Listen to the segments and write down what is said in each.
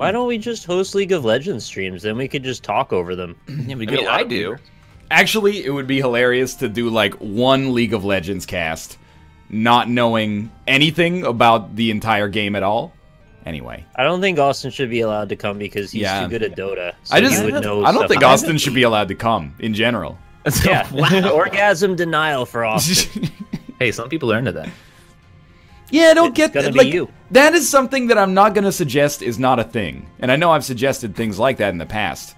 Why don't we just host League of Legends streams? Then we could just talk over them. Yeah, we I mean, I do. viewers. Actually, it would be hilarious to do like one League of Legends cast, not knowing anything about the entire game at all. Anyway, I don't think Austin should be allowed to come because he's Yeah. too good at Dota. So I just he would know I don't think Austin should be allowed to come in general. it. Yeah, orgasm denial for Austin. Hey, some people are into that. Yeah, I don't It's get gonna that. be Like, you. That is something that I'm not going to suggest is not a thing. And I know I've suggested things like that in the past.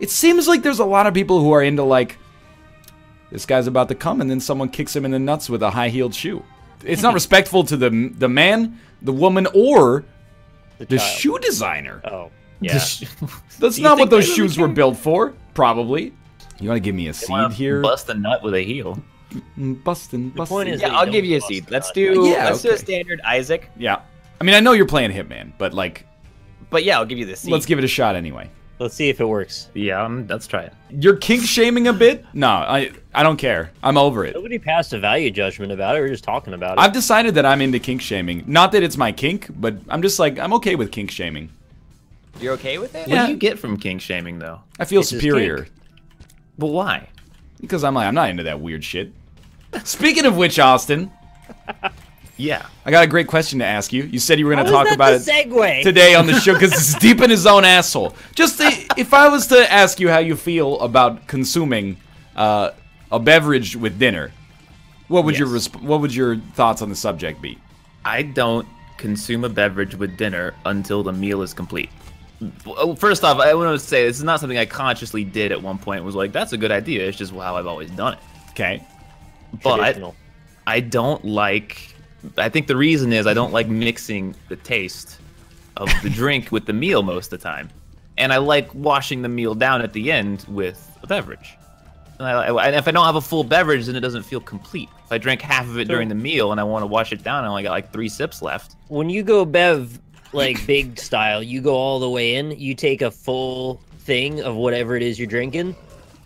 It seems like there's a lot of people who are into, like, this guy's about to come, and then someone kicks him in the nuts with a high heeled shoe. It's not respectful to the, the man, the woman, or The the shoe designer. Oh, yeah. That's not what those shoes were built for, probably. You want to give me a They seed here? Bust a nut with a heel. Mm, Bustin', bustin'. point is Yeah, I'll give you a bust seed. Let's do Yeah, let's do a standard Isaac. Yeah. I mean, I know you're playing Hitman, but, like, But yeah, I'll give you this. let's give it a shot anyway. Let's see if it works. Yeah, um, let's try it. You're kink shaming a bit? No, I I don't care. I'm over it. Nobody passed a value judgment about it. We're just talking about it. I've decided that I'm into kink shaming. Not that it's my kink, but I'm just like I'm okay with kink shaming. You're okay with it? What do you get from kink shaming, though? I feel It's superior kink. But why? because I'm like I'm not into that weird shit. Speaking of which, Austin, Yeah. I got a great question to ask you. You said you were going to talk about it segue? today on the show because it's deep in his own asshole. Just i- if I was to ask you how you feel about consuming uh, a beverage with dinner, what would your resp- what would your thoughts on the subject be? I don't consume a beverage with dinner until the meal is complete. First off, I want to say this is not something I consciously did at one point. Was like, that's a good idea. It's just how I've always done it. Okay. But I don't like. I think the reason is I don't like mixing the taste of the drink with the meal most of the time, and I like washing the meal down at the end with a beverage. And, I, and if I don't have a full beverage, then it doesn't feel complete. If I drink half of it So- during the meal and I want to wash it down, I only got like three sips left. when you go bev like big style, you go all the way in. You take a full thing of whatever it is you're drinking.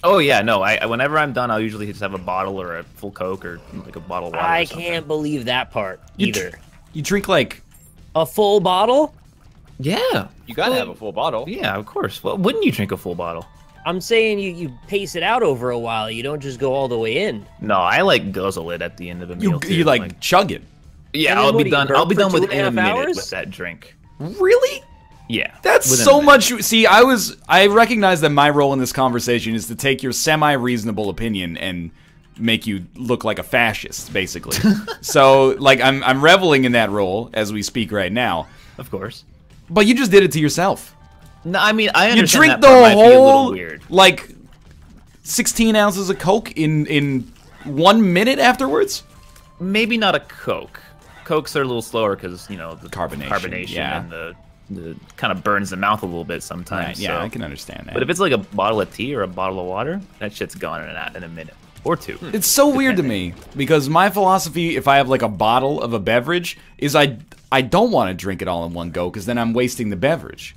Oh yeah, no. I I- whenever I'm done, I'll usually just have a bottle or a full Coke or like a bottle of water. or I something. can't believe that part You either. dr- You drink like a full bottle? Yeah, You gotta Well, have a full bottle. Yeah, of course. Well, wouldn't you drink a full bottle? I'm saying you you pace it out over a while. You don't just go all the way in. No, I like guzzle it at the end of a you meal. too. you like chug it. yeah, And then I'll be done. I'll be done within a half minute hours? with that drink. Really? Yeah, That's so much. See, I was. I recognize that my role in this conversation is to take your semi-reasonable opinion and make you look like a fascist, basically. so, like, I'm I'm reveling in that role as we speak right now. Of course. But you just did it to yourself. No, I mean I You drink that the part might be a little whole weird. like 16 ounces of Coke in in one minute afterwards. Maybe not a Coke. Cokes are a little slower because you know the Carbonation, carbonation yeah. and the kind of burns the mouth a little bit sometimes. yeah, so- I can understand that. But if it's like a bottle of tea or a bottle of water, that shit's gone in a, in a minute or two. Hmm. It's so weird to me because my philosophy, if I have like a bottle of a beverage, is I I don't want to drink it all in one go because then I'm wasting the beverage.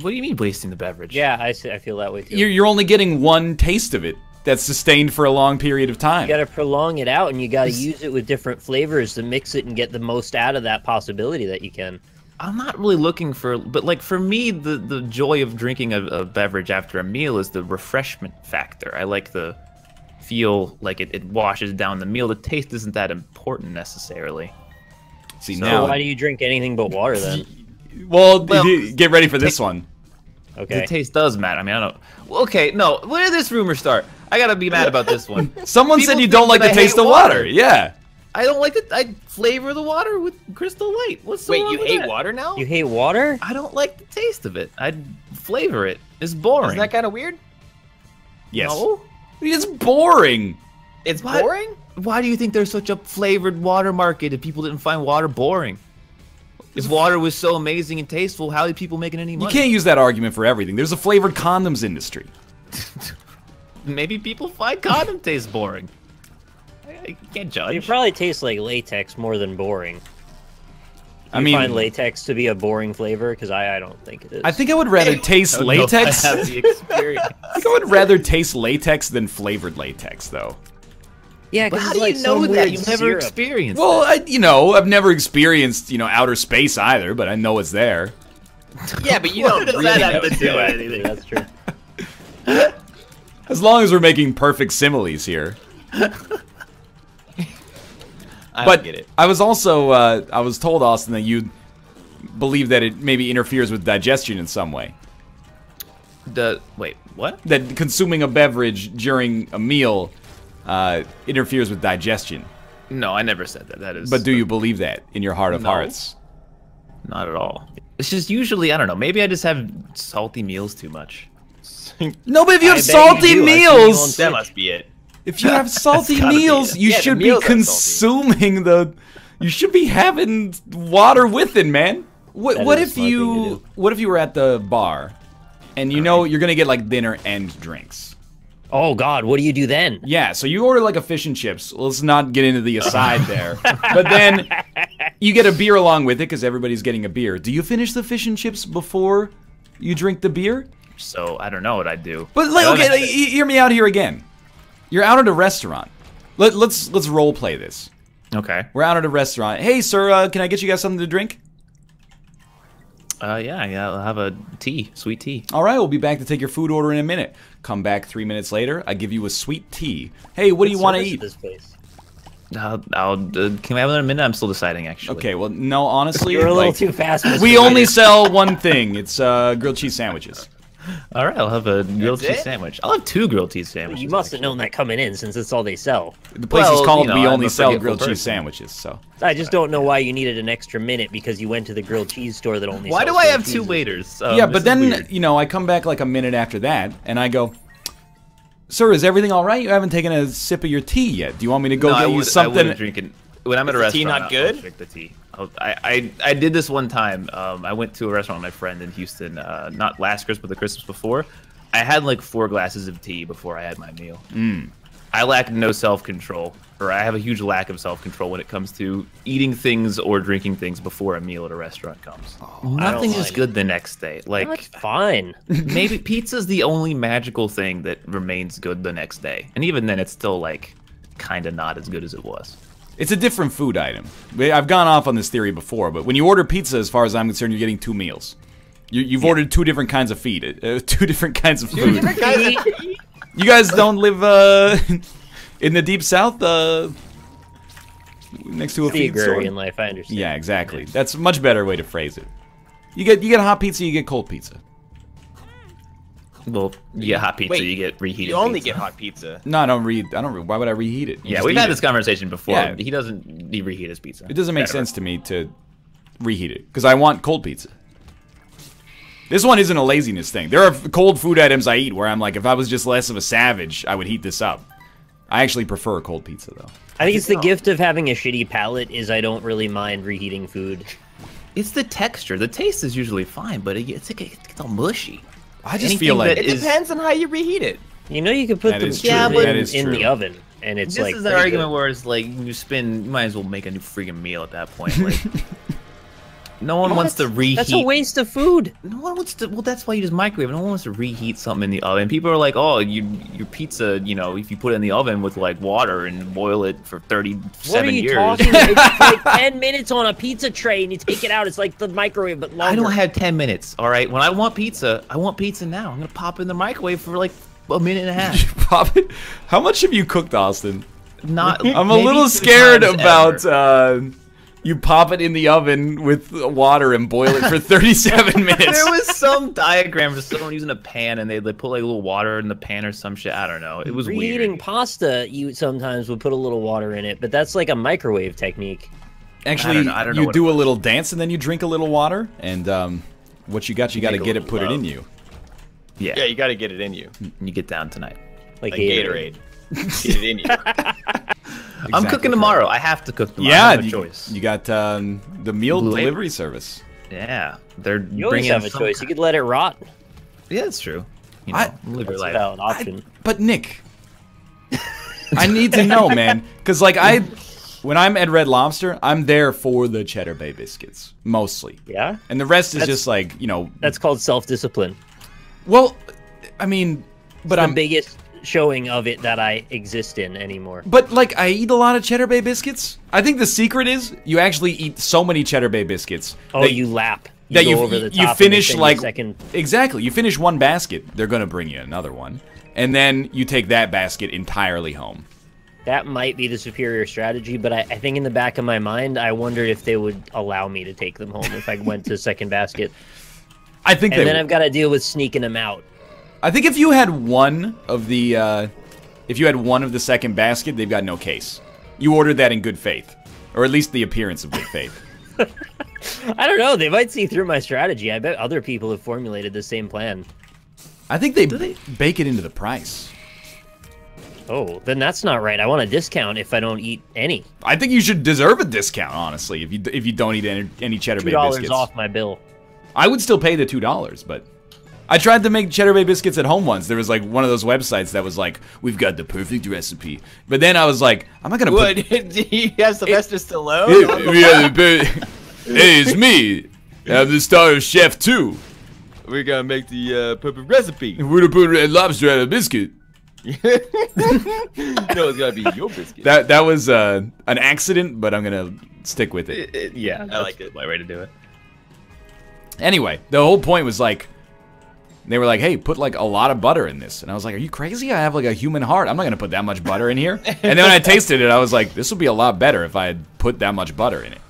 What do you mean wasting the beverage? Yeah, I, I feel that way too. You're, you're only getting one taste of it that's sustained for a long period of time. You gotta prolong it out, and you gotta use it with different flavors to mix it and get the most out of that possibility that you can. I'm not really looking for, but like for me, the the joy of drinking a, a beverage after a meal is the refreshment factor. I like the feel like it, it washes down the meal. The taste isn't that important necessarily. See So now, Why do you drink anything but water then? well, Well, get ready for this one. Okay. The taste does matter. I mean, I don't. Well, okay, no. Where did this rumor start? I gotta be mad about this one. Someone People said you don't like the I taste of water. water. Yeah. I don't like it. I flavor the water with Crystal Light. What's so Wait, wrong you with hate that? water now? You hate water? I don't like the taste of it. I'd flavor it. It's boring. Isn't that kind of weird? Yes. No. It's boring. It's What? boring. Why do you think there's such a flavored water market if people didn't find water boring? If water was so amazing and tasteful, how are people making any money? You can't use that argument for everything. There's a flavored condoms industry. Maybe people find condom taste boring. I, I can't judge. You probably taste like latex more than boring. I You mean, find latex to be a boring flavor because I, I don't think it is. I think I would rather taste I don't know if latex. I have the experience. I think I would rather taste latex than flavored latex, though. yeah, but how it's do like you know that? You've never syrup. experienced Well. I, you know, I've never experienced, you know, outer space either, but I know it's there. Yeah, but you don't does really that have to do shit. anything? That's true. As long as we're making perfect similes here. I but get it. I was also uh, I was told Austin that you believe that it maybe interferes with digestion in some way. The wait, what? That consuming a beverage during a meal uh, interferes with digestion. No, I never said that. That is. But do you believe that in your heart of No. hearts? Not at all. It's just usually I don't know. Maybe I just have salty meals too much. No, but if you have bet you salty do. I've seen you meals, on That must be it. If you have salty be meals, you Yeah, should be consuming the. You should be having water with it, man. What, That what if smart thing to you what if you were at the bar, and you know you're gonna get like dinner and drinks? Oh God, what do you do then? Yeah, so you order like a fish and chips. Let's not get into the aside there. But then you get a beer along with it because everybody's getting a beer. Do you finish the fish and chips before you drink the beer? So I don't know what I'd do. But like, okay, like, hear me out here again. You're out at a restaurant. Let, let's let's role play this. okay. We're out at a restaurant. Hey, sir, uh, can I get you guys something to drink? Uh, yeah, yeah. I'll have a tea, sweet tea. All right, we'll be back to take your food order in a minute. Come back three minutes later. I give you a sweet tea. Hey, what do you want to eat? This place. I'll, I'll uh, can we have another minute? I'm still deciding actually. Okay, well, no, honestly, You're a little like, too fast. Mr. we only sell one thing. It's uh, grilled cheese sandwiches. All right. I'll have a grilled That's cheese it? sandwich. I'll have two grilled cheese sandwiches. You must have known that coming in, since it's all they sell. The place Well, is called you know, We I'm Only a Sell forgetful Grilled Cheese. Sandwiches. So I just don't know why you needed an extra minute because you went to the grilled cheese store that only. Why sells do I grilled have two cheeses. waiters? Um, yeah, but then weird. you know I come back like a minute after that, and I go, "Sir, is everything all right? You haven't taken a sip of your tea yet. Do you want me to go no, get you would, I something?" wouldn't drink it. When I'm at a restaurant, tea not I'll- I'll good? drink the tea. I'll- I, I I did this one time. Um, I went to a restaurant with my friend in Houston. Uh, not last Christmas, but the Christmas before. I had like four glasses of tea before I had my meal. Mm. I lack no self control, or I have a huge lack of self control when it comes to eating things or drinking things before a meal at a restaurant comes. Oh, Nothing is mind. good the next day. Like That's fine. maybe pizza's the only magical thing that remains good the next day, and even then, it's still like kind of not as good as it was. It's a different food item. I've gone off on this theory before, but when you order pizza, as far as I'm concerned, you're getting two meals. You, you've ordered two different kinds of feed, uh, two different kinds of food. you guys don't live uh, in the deep south, uh, next to a the feed store. agrarian life, I understand. Yeah, exactly. That's a much better way to phrase it. You get you get hot pizza, you get cold pizza. Well, you get hot pizza, Wait, you get reheated. You only pizza. get hot pizza. No, I don't read. I don't. Re- why would I reheat it? You Yeah, we've had it. this conversation before. Yeah. He doesn't he reheat his pizza. It doesn't make Ever. sense to me to reheat it because I want cold pizza. This one isn't a laziness thing. There are cold food items I eat where I'm like, if I was just less of a savage, I would heat this up. I actually prefer cold pizza though. I think it's the gift of having a shitty palate is I don't really mind reheating food. It's the texture. The taste is usually fine, but it gets, it gets all mushy. I just Anything feel like that It is- depends on how you reheat it. You know, you could put That the is pizza true. That in, in the oven, and it's this like This is the argument good. where it's like you spend, you might as well make a new freaking meal at that point. Like, no one wants to reheat. That's a waste of food. No one wants to. Well, that's why you just microwave. No one wants to reheat something in the oven. People are like, "Oh, you your pizza. You know, if you put it in the oven with like water and boil it for 37 What are thirty-seven you years." talking? it's like ten minutes on a pizza tray, and you take it out. It's like the microwave, but longer. I don't have ten minutes. All right, when I want pizza, I want pizza now. I'm gonna pop in the microwave for like a minute and a half. pop it. How much have you cooked, Austin? Not. I'm a little scared about ever. uh, you pop it in the oven with water and boil it for 37 minutes. There was some diagram for someone using a pan and they they put like a little water in the pan or some shit. I don't know. It was Reheating weird. pasta, you sometimes would put a little water in it, but that's like a microwave technique. Actually, I don't know- I don't you what do a little dance and then you drink a little water, and um, what you got, you got to get it, little put it in you. Yeah, Yeah, you got to get it in you. you get down tonight. Like, Like Gatorade. Get it in you. I'm Exactly cooking tomorrow. I have to cook tomorrow. Yeah, I have a you, choice. you got um, the meal Blue Apron. delivery service. yeah, they're You always bringing have a some choice. You could let it rot. Yeah, that's true. You know, I- live your That's a life. valid option. But Nick, I need to know, man, because like I, when I'm at Red Lobster, I'm there for the Cheddar Bay biscuits mostly, yeah, and the rest is That's- just like you know. that's called self-discipline. Well, I mean, but the I'm biggest showing of it that I exist in anymore. But like I eat a lot of Cheddar Bay biscuits. I think the secret is you actually eat so many Cheddar Bay biscuits. Oh, that- you lap. You that you you finish like second. exactly. You finish one basket, they're gonna bring you another one, and then you take that basket entirely home. That might be the superior strategy, but I, I think in the back of my mind, I wondered if they would allow me to take them home if I went to second basket, I think and then would. I've got to deal with sneaking them out. I think if you had one of the, uh, if you had one of the second basket, they've got no case. You ordered that in good faith, or at least the appearance of good faith. I don't know. They might see through my strategy. I bet other people have formulated the same plan. I think they, bake it into the price. Oh, then that's not right. I want a discount if I don't eat any. I think you should deserve a discount, honestly, if you if you don't eat any, any cheddar biscuits, two dollars biscuits. off my bill. I would still pay the two dollars, but I tried to make cheddar bay biscuits at home once. There was like one of those websites that was like, "We've got the perfect recipe," but then I was like, "I'm not gonna What? put." he has Sylvester Stallone? Hey, yeah, the per- hey, it's me. I'm the star of Chef Two. We're gonna make the uh, perfect recipe. We're gonna put red lobster on a biscuit. no, it's gotta be your biscuit. That that was uh, an accident, but I'm gonna stick with it. It- it- yeah, I like it. My way to do it. Anyway, the whole point was like, they were like, "Hey, put like a lot of butter in this," and I was like, "Are you crazy? I have like a human heart. I'm not gonna put that much butter in here." And then when I tasted it, I was like, "This would be a lot better if I had put that much butter in it."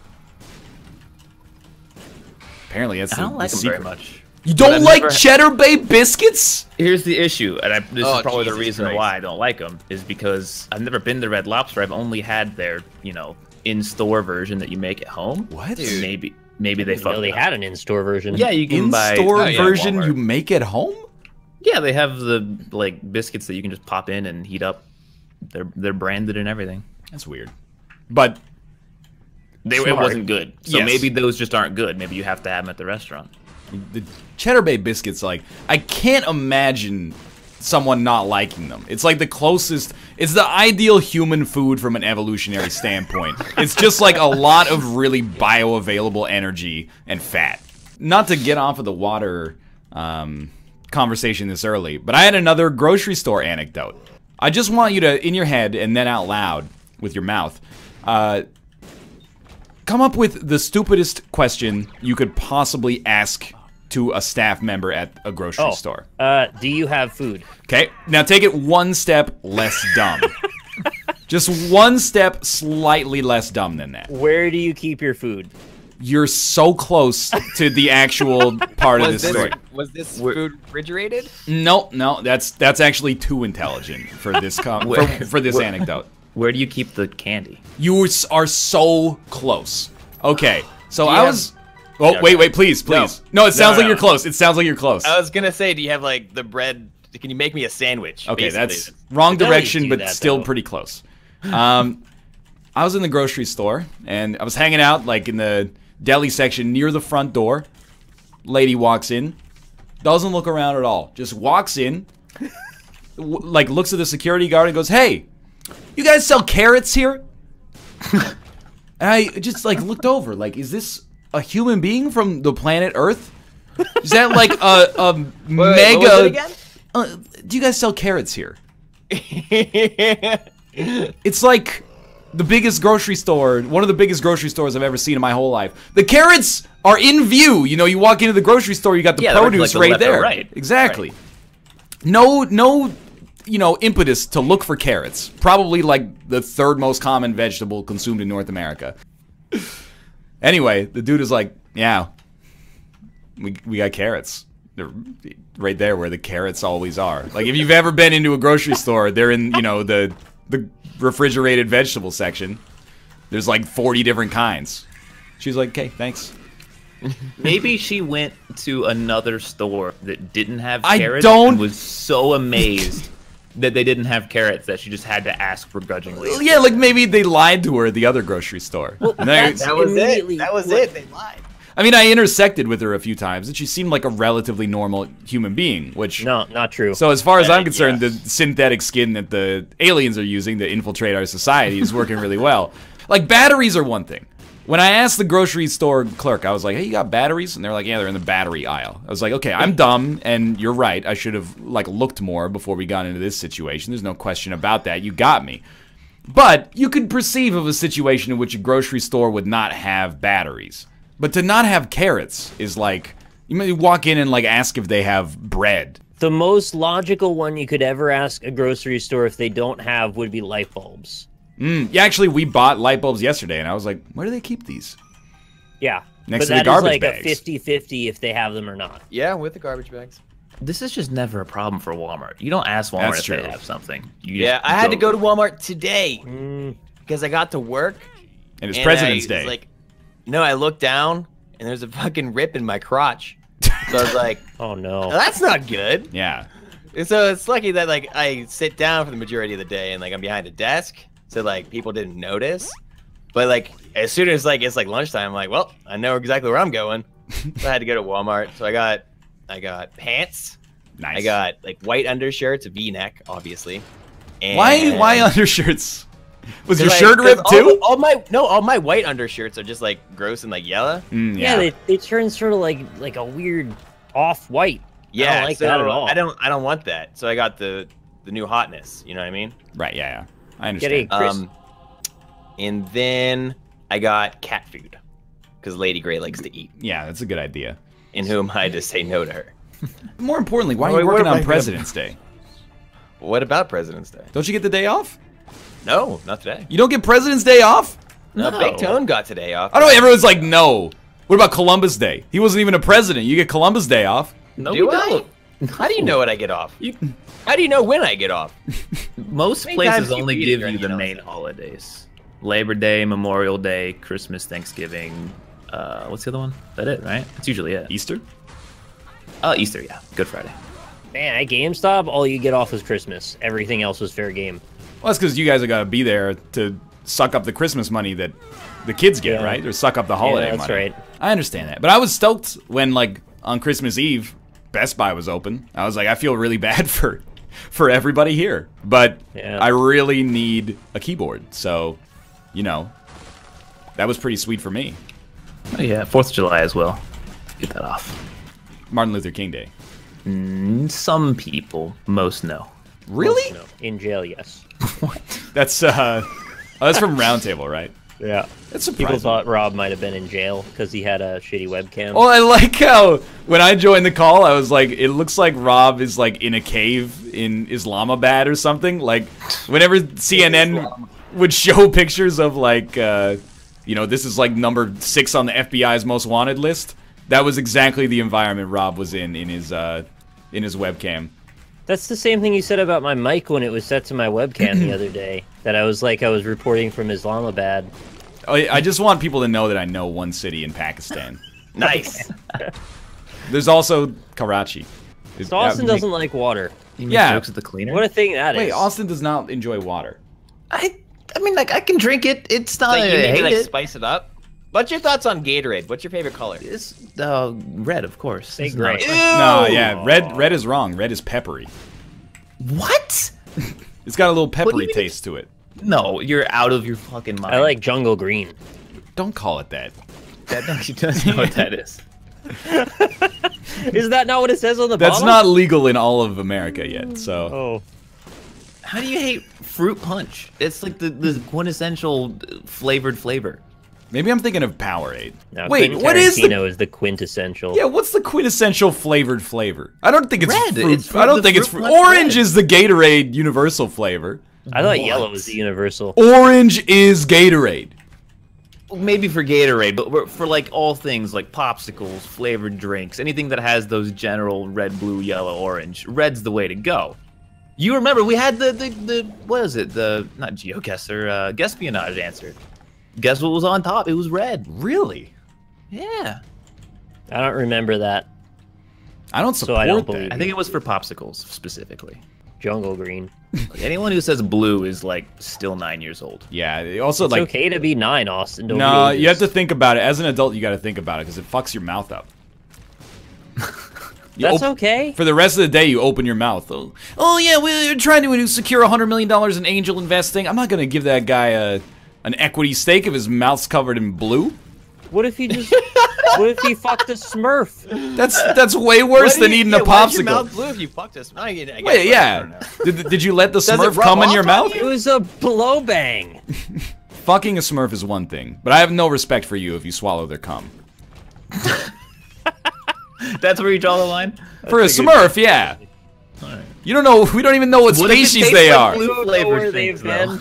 Apparently, that's I don't like the them very much. You don't like never- cheddar bay biscuits? Here's the issue, and I, this Oh, is probably the reason Christ. why I don't like them, is because I've never been to Red Lobster. I've only had their, you know, in-store version that you make at home. What? Dude. Maybe, maybe they You fucked they had an in-store version. Yeah, you can buy In-store Oh, yeah, version you make at home? Yeah, they have the like biscuits that you can just pop in and heat up. They're they're branded and everything. That's weird. But They, it wasn't good, so Yes. maybe those just aren't good. Maybe you have to have them at the restaurant. the cheddar bay biscuits like i can't imagine someone not liking them. It's like the closest it's the ideal human food from an evolutionary standpoint. It's just like a lot of really bioavailable energy and fat. Not to get off of the water um, conversation this early but i had another grocery store anecdote. I just want you to in your head and then out loud with your mouth uh, come up with the stupidest question you could possibly ask to a staff member at a grocery Oh, store. Uh, do you have food? Okay, now take it one step less dumb. Just one step slightly less dumb than that. Where do you keep your food? You're so close to the actual part of was this this, story. was this food refrigerated? No, no, that's that's actually too intelligent for this com- for, for this anecdote. Where do you keep the candy? You are so close. Okay, so you I have- was. Oh Yeah, wait, wait, please, please. No, it sounds No, like you're close. It sounds like you're close. I was gonna say, do you have like the bread? Can you make me a sandwich? Okay, basically? that's wrong direction, but that, still though. pretty close. Um, I was in the grocery store and I was hanging out like in the deli section near the front door. Lady walks in, doesn't look around at all, just walks in, w- like looks at the security guard and goes, "Hey, you guys sell carrots here?" and I just like looked over, like, is this a human being from the planet Earth? Is that like a, a Wait, wait, mega? what was it again? Uh, do you guys sell carrots here? It's like the biggest grocery store, one of the biggest grocery stores I've ever seen in my whole life. The carrots are in view. You know, you walk into the grocery store, you got the Yeah, they're like produce the right there. right. Exactly. No, no, you know, impetus to look for carrots. Probably like the third most common vegetable consumed in North America. Anyway, the dude is like, yeah, we, we got carrots. They're right there where the carrots always are. Like if you've ever been into a grocery store, they're in, you know, the the refrigerated vegetable section. There's like 40 different kinds. She's like, "Okay, thanks." Maybe she went to another store that didn't have I carrots don't- and was so amazed that they didn't have carrots that she just had to ask begrudgingly. Yeah, like maybe they lied to her at the other grocery store. And then- that's- that was it. That was it. They lied. I mean, I intersected with her a few times, and she seemed like a relatively normal human being. Which, No, not true. so as far as I'm concerned, yes. the synthetic skin that the aliens are using to infiltrate our society is working really well. Like batteries are one thing. When I asked the grocery store clerk, I was like, "Hey, you got batteries?" And they're like, "Yeah, they're in the battery aisle." I was like, "Okay, I'm dumb, and you're right. I should have like looked more before we got into this situation. There's no question about that. You got me." But you could perceive of a situation in which a grocery store would not have batteries. But to not have carrots is like you may walk in and like ask if they have bread. The most logical one you could ever ask a grocery store if they don't have would be light bulbs. Mm, yeah, actually, we bought light bulbs yesterday, and I was like, where do they keep these? Yeah. Next but to the that is garbage like bags. a 50-50 if they have them or not. Yeah, with the garbage bags. This is just never a problem for Walmart. You don't ask Walmart That's if true. they have something. You Yeah, I had to go to Walmart today Mm, because I got to work. And it's and President's I Day. Like, no, I looked down and there's a fucking rip in my crotch. So I was like, oh "Oh, no. that's not good. yeah. And so it's lucky that like I sit down for the majority of the day and like I'm behind a desk, so like people didn't notice. But like as soon as like it's like lunchtime, I'm like, well, I know exactly where I'm going. so I had to go to Walmart. So I got I got pants. Nice. I got like white undershirts, a V-neck, obviously. And why why undershirts? Was your shirt like, ripped 'cause all, too? All my no, all my white undershirts are just like gross and like yellow. Mm, Yeah, yeah. they, they turn sort of like like a weird off-white. Yeah, I don't like so that at all. I don't I don't want that. So I got the the new hotness. You know what I mean? right. Yeah. Yeah. I Get a understand. Chris, Um, and then I got cat food because Lady Gray likes to eat, yeah, that's a good idea. and who am I to say no to her? More importantly, why are you what working am I on gonna- President's Day? What about President's Day? Don't you get the day off? No, not today. You don't get President's Day off? No, No. Big Tone got today off. I don't know. Everyone's like, no. What about Columbus Day? He wasn't even a president. You get Columbus Day off. No, Do we I? don't. How do you know when I get off? You, How do you know when I get off? most places times you only give you the the main holidays: Labor Day, Memorial Day, Christmas, Thanksgiving. Uh, what's the other one? That it, right? That's usually it. Easter? Oh, Easter, yeah, Good Friday. man, at GameStop, all you get off was Christmas. Everything else was fair game. Well, that's because you guys are going to be there to suck up the Christmas money that the kids get, Yeah. right? Or suck up the holiday money. that's money. right. I understand that. But I was stoked when, like, on Christmas Eve, Best Buy was open. I was like, I feel really bad for for everybody here. But Yeah. I really need a keyboard. So, you know, that was pretty sweet for me. Oh, yeah, Fourth of July as well. Get that off. Martin Luther King Day. Mm, Some people, most no. Really? No, in jail, yes. what? That's uh oh, that's from Roundtable, right? Yeah. That's People thought Rob might have been in jail because he had a shitty webcam. Well, I like how when I joined the call, I was like, it looks like Rob is like in a cave in Islamabad or something. Like, whenever CNN would show pictures of like, uh, you know, this is like number six on the FBI's most wanted list. That was exactly the environment Rob was in in his uh, in his webcam. That's the same thing you said about my mic when it was set to my webcam the other day. That I was like I was reporting from Islamabad. I, I just want people to know that I know one city in Pakistan. Nice. There's also Karachi. So Austin uh, doesn't like water. You make Yeah. jokes at the cleaner. What a thing that is. Wait, Austin does not enjoy water. I, I mean, like I can drink it. It's not. like you I maybe hate like it. spice it up. What's your thoughts on Gatorade? What's your favorite color? It's uh, red, of course. Say It's not- gray. No, yeah, red red is wrong. Red is peppery. What? It's got a little peppery taste to it. No, you're out of your fucking mind. I like jungle green. Don't call it that. that. No, she doesn't know what that is. Is that not what it says on the That's bottle? not legal in all of America yet. So Oh, How do you hate fruit punch? It's like the, the quintessential flavored flavor. maybe I'm thinking of Powerade. no, Wait, what is the is the quintessential. yeah? What's the quintessential flavored flavor? I don't think it's Red. fruit. It's I don't the think it's fruit fruit. Orange red. is the Gatorade universal flavor. I thought What? yellow was the universal. Orange is Gatorade. Maybe for Gatorade, but for like all things like popsicles, flavored drinks, anything that has those general red, blue, yellow, orange, red's the way to go. You remember we had the the, the what is it? The not GeoGuessr, uh, Guesspionage answer. Guess what was on top? It was red. Really? Yeah. I don't remember that. I don't So support I don't that. believe I think it was for popsicles specifically. Jungle green. Like, anyone who says blue is like still nine years old. Yeah. Also, It's like, okay to be nine, Austin. Don't no, be you have to think about it. As an adult, you got to think about it because it fucks your mouth up. You That's okay. For the rest of the day, you open your mouth. Oh, oh yeah, we're trying to secure $100 million in angel investing. I'm not going to give that guy a, an equity stake if his mouth's covered in blue. What if he just? what if he fucked a Smurf? That's that's way worse than you- eating yeah, a why is your popsicle. mouth blue if you fucked us? I mean, I guess, Wait, I yeah. don't. Did, did you let the Smurf come in your on mouth? It was a blow bang. Fucking a Smurf is one thing, but I have no respect for you if you swallow their cum. That's where you draw the line. For a Smurf, yeah. Alright. You don't know. We don't even know what, What if it species tastes they like are. blue Know flavored things, though?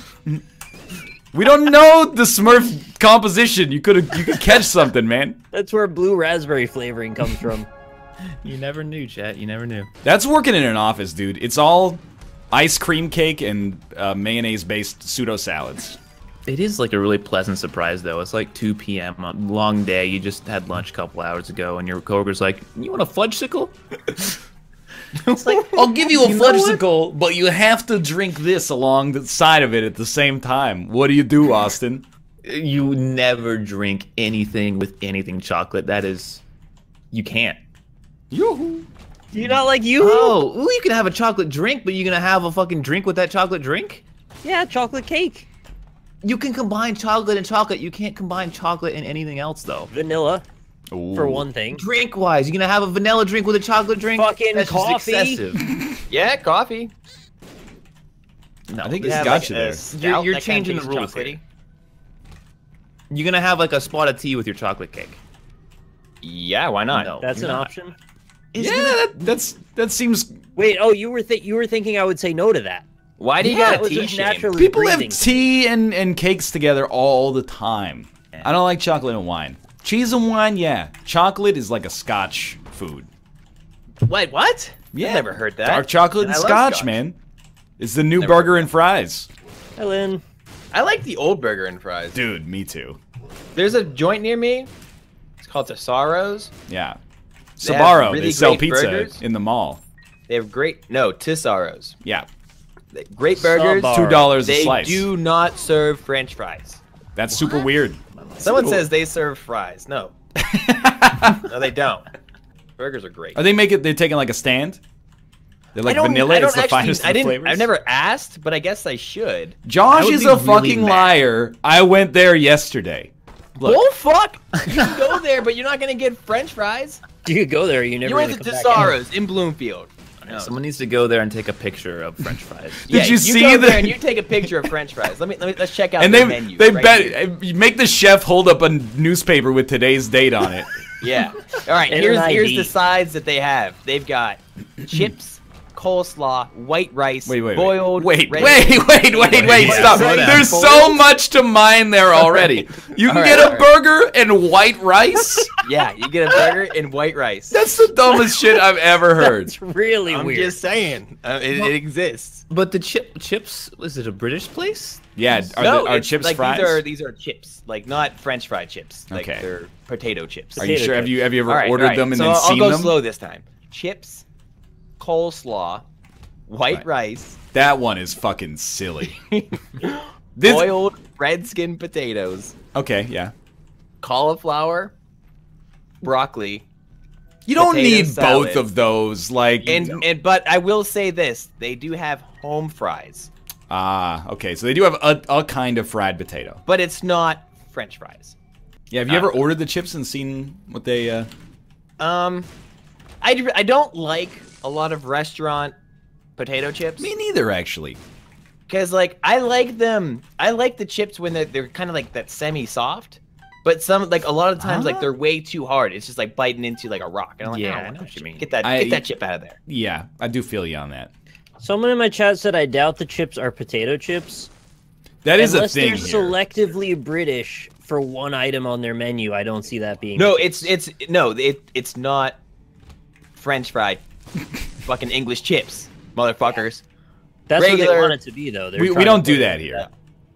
Been. We don't know the Smurf composition. You could you could catch something, man. That's where blue raspberry flavoring comes from. You never knew, chat. You never knew. That's working in an office, dude. It's all ice cream cake and uh, mayonnaise based pseudo salads. It is like a really pleasant surprise, though. It's like 2 p.m. a long day. You just had lunch a couple hours ago, and your coworker's like, "You want a fudgesicle?" It's like I'll give you a You know fudgesicle, but you have to drink this along the side of it at the same time. What do you do, Austin? You never drink anything with anything chocolate. That is, you can't. Yoo-hoo. do you not like you? Oh, ooh, you can have a chocolate drink, but you're gonna have a fucking drink with that chocolate drink? Yeah, chocolate cake, You can combine chocolate and chocolate. You can't combine chocolate and anything else, though. vanilla for one thing. Drink wise, you're gonna have a vanilla drink with a chocolate drink. Fucking That's just coffee. excessive. Yeah, coffee. No, I think this- it's got like you there. You're, you're that kinda changing the tastes rules here. you're gonna have like a spot of tea with your chocolate cake. Yeah, why not? No. That's an not. option. It's Yeah, gonna- that, that's that seems. Wait, oh, you were th- you were thinking I would say no to that? Why do you That got a tea shame? naturally People have tea and, and cakes together all the time. I don't like chocolate and wine. Cheese and wine, yeah. Chocolate is like a Scotch food. Wait, what? Yeah, I've never heard that. Dark chocolate and I love scotch, Scotch. man. It's the new Never burger and fries. Helen. I like the old burger and fries. Dude, me too. There's a joint near me. It's called Tesaros. Yeah. They Sbarro, they really sell pizza burgers. in the mall. They have great no Tesaros. Yeah. They- Great burgers. Sbarro. Two dollars a They slice. do not serve French fries. That's super weird. Someone Ooh. says they serve fries. No, no, they don't. Burgers are great. Are they making they're taking like a stand? They're like vanilla, I don't it's the actually, finest I of the didn't. flavors. I've never asked, but I guess I should. Josh would is a really fucking mad. liar. I went there yesterday. Look, Oh fuck! You can go there, but you're not gonna get French fries. You could go there. You never. You went even to come back out. Tesaros in Bloomfield. No. Someone needs to go there and take a picture of French fries. Yeah, you see go the- there and you take a picture of French fries? Let me, let me let's check out and the they menu. they right bet here. Eh, make the chef hold up a newspaper with today's date on it. Yeah. All right. Here's here's the sides that they have. They've got chips, coleslaw, white rice, Wait, wait, wait. boiled. Wait, red- wait, wait, wait, wait, Wait, stop. There's so much to mine there already. You can All right, get a all right. burger and white rice? Yeah, you get a burger and white rice. That's the dumbest shit I've ever heard. It's really weird. I'm just saying, uh, it, it exists. But the chip chips was it a British place? Yeah, are, no, the, are chips like fries? these are these are chips, like not French fry chips. Like Okay. they're potato chips. Are you potato sure? Have you have you ever All right, ordered all right. them and so then I'll, seen I'll go them? slow this time. Chips, coleslaw, white Right. rice, That one is fucking silly. This- boiled red skin potatoes, okay, yeah. cauliflower, broccoli, You don't need salad. both of those. Like, and and but I will say this: they do have home fries, ah, okay. So they do have a, a kind of fried potato. but it's not French fries. Yeah, have you Uh, ever ordered the chips and seen what they? uh Um, I don't like a lot of restaurant potato chips Me neither, actually. because like I like them. I like the chips when they're, they're kind of like that semi-soft. But some like a lot of times Huh? like they're ah. way too hard. It's just like biting into like a rock. And I'm like, Yeah, I I don't know what you mean. Get that I- get that chip out of there. Yeah, I do feel you on that. Someone in my chat said I doubt the chips are potato chips. That is Unless a thing they're here. selectively British for one item on their menu, I don't see that being. No, it's it's no, it it's not French fried fucking English chips, motherfuckers. that's what regular- they want it to be though. They're we, we don't do that here. that.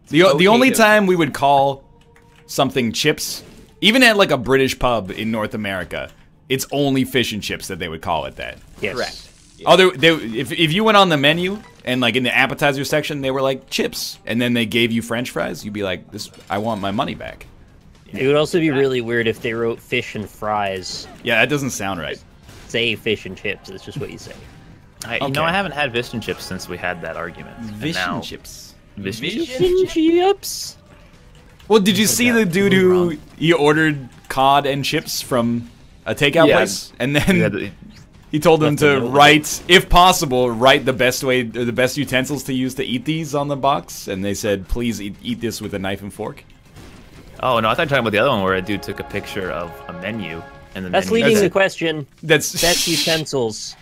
The, o- the only Potato time we would call something chips, even at like a British pub in North America, it's only fish and chips that they would call it that. Yes. Correct. Other, they, if, if you went on the menu and like in the appetizer section, they were like chips, and then they gave you French fries, you'd be like, "This, I want my money back." It would also be really weird if they wrote fish and fries. Yeah, that doesn't sound right. Say fish and chips. It's just what you say. I, You know, I haven't had fish and chips since we had that argument. Fish and chips. Fish and chips? Fish and chips. Well, did you see the dude who he ordered cod and chips from a takeout Yeah. place, and then Yeah, the- He told them to note with write, if possible, write the best way, the best utensils to use to eat these on the box, and they said, please eat, eat this with a knife and fork. Oh no, I thought you were talking about the other one where a dude took a picture of a menu And then That's menu. leading That's- the question. That's Best utensils.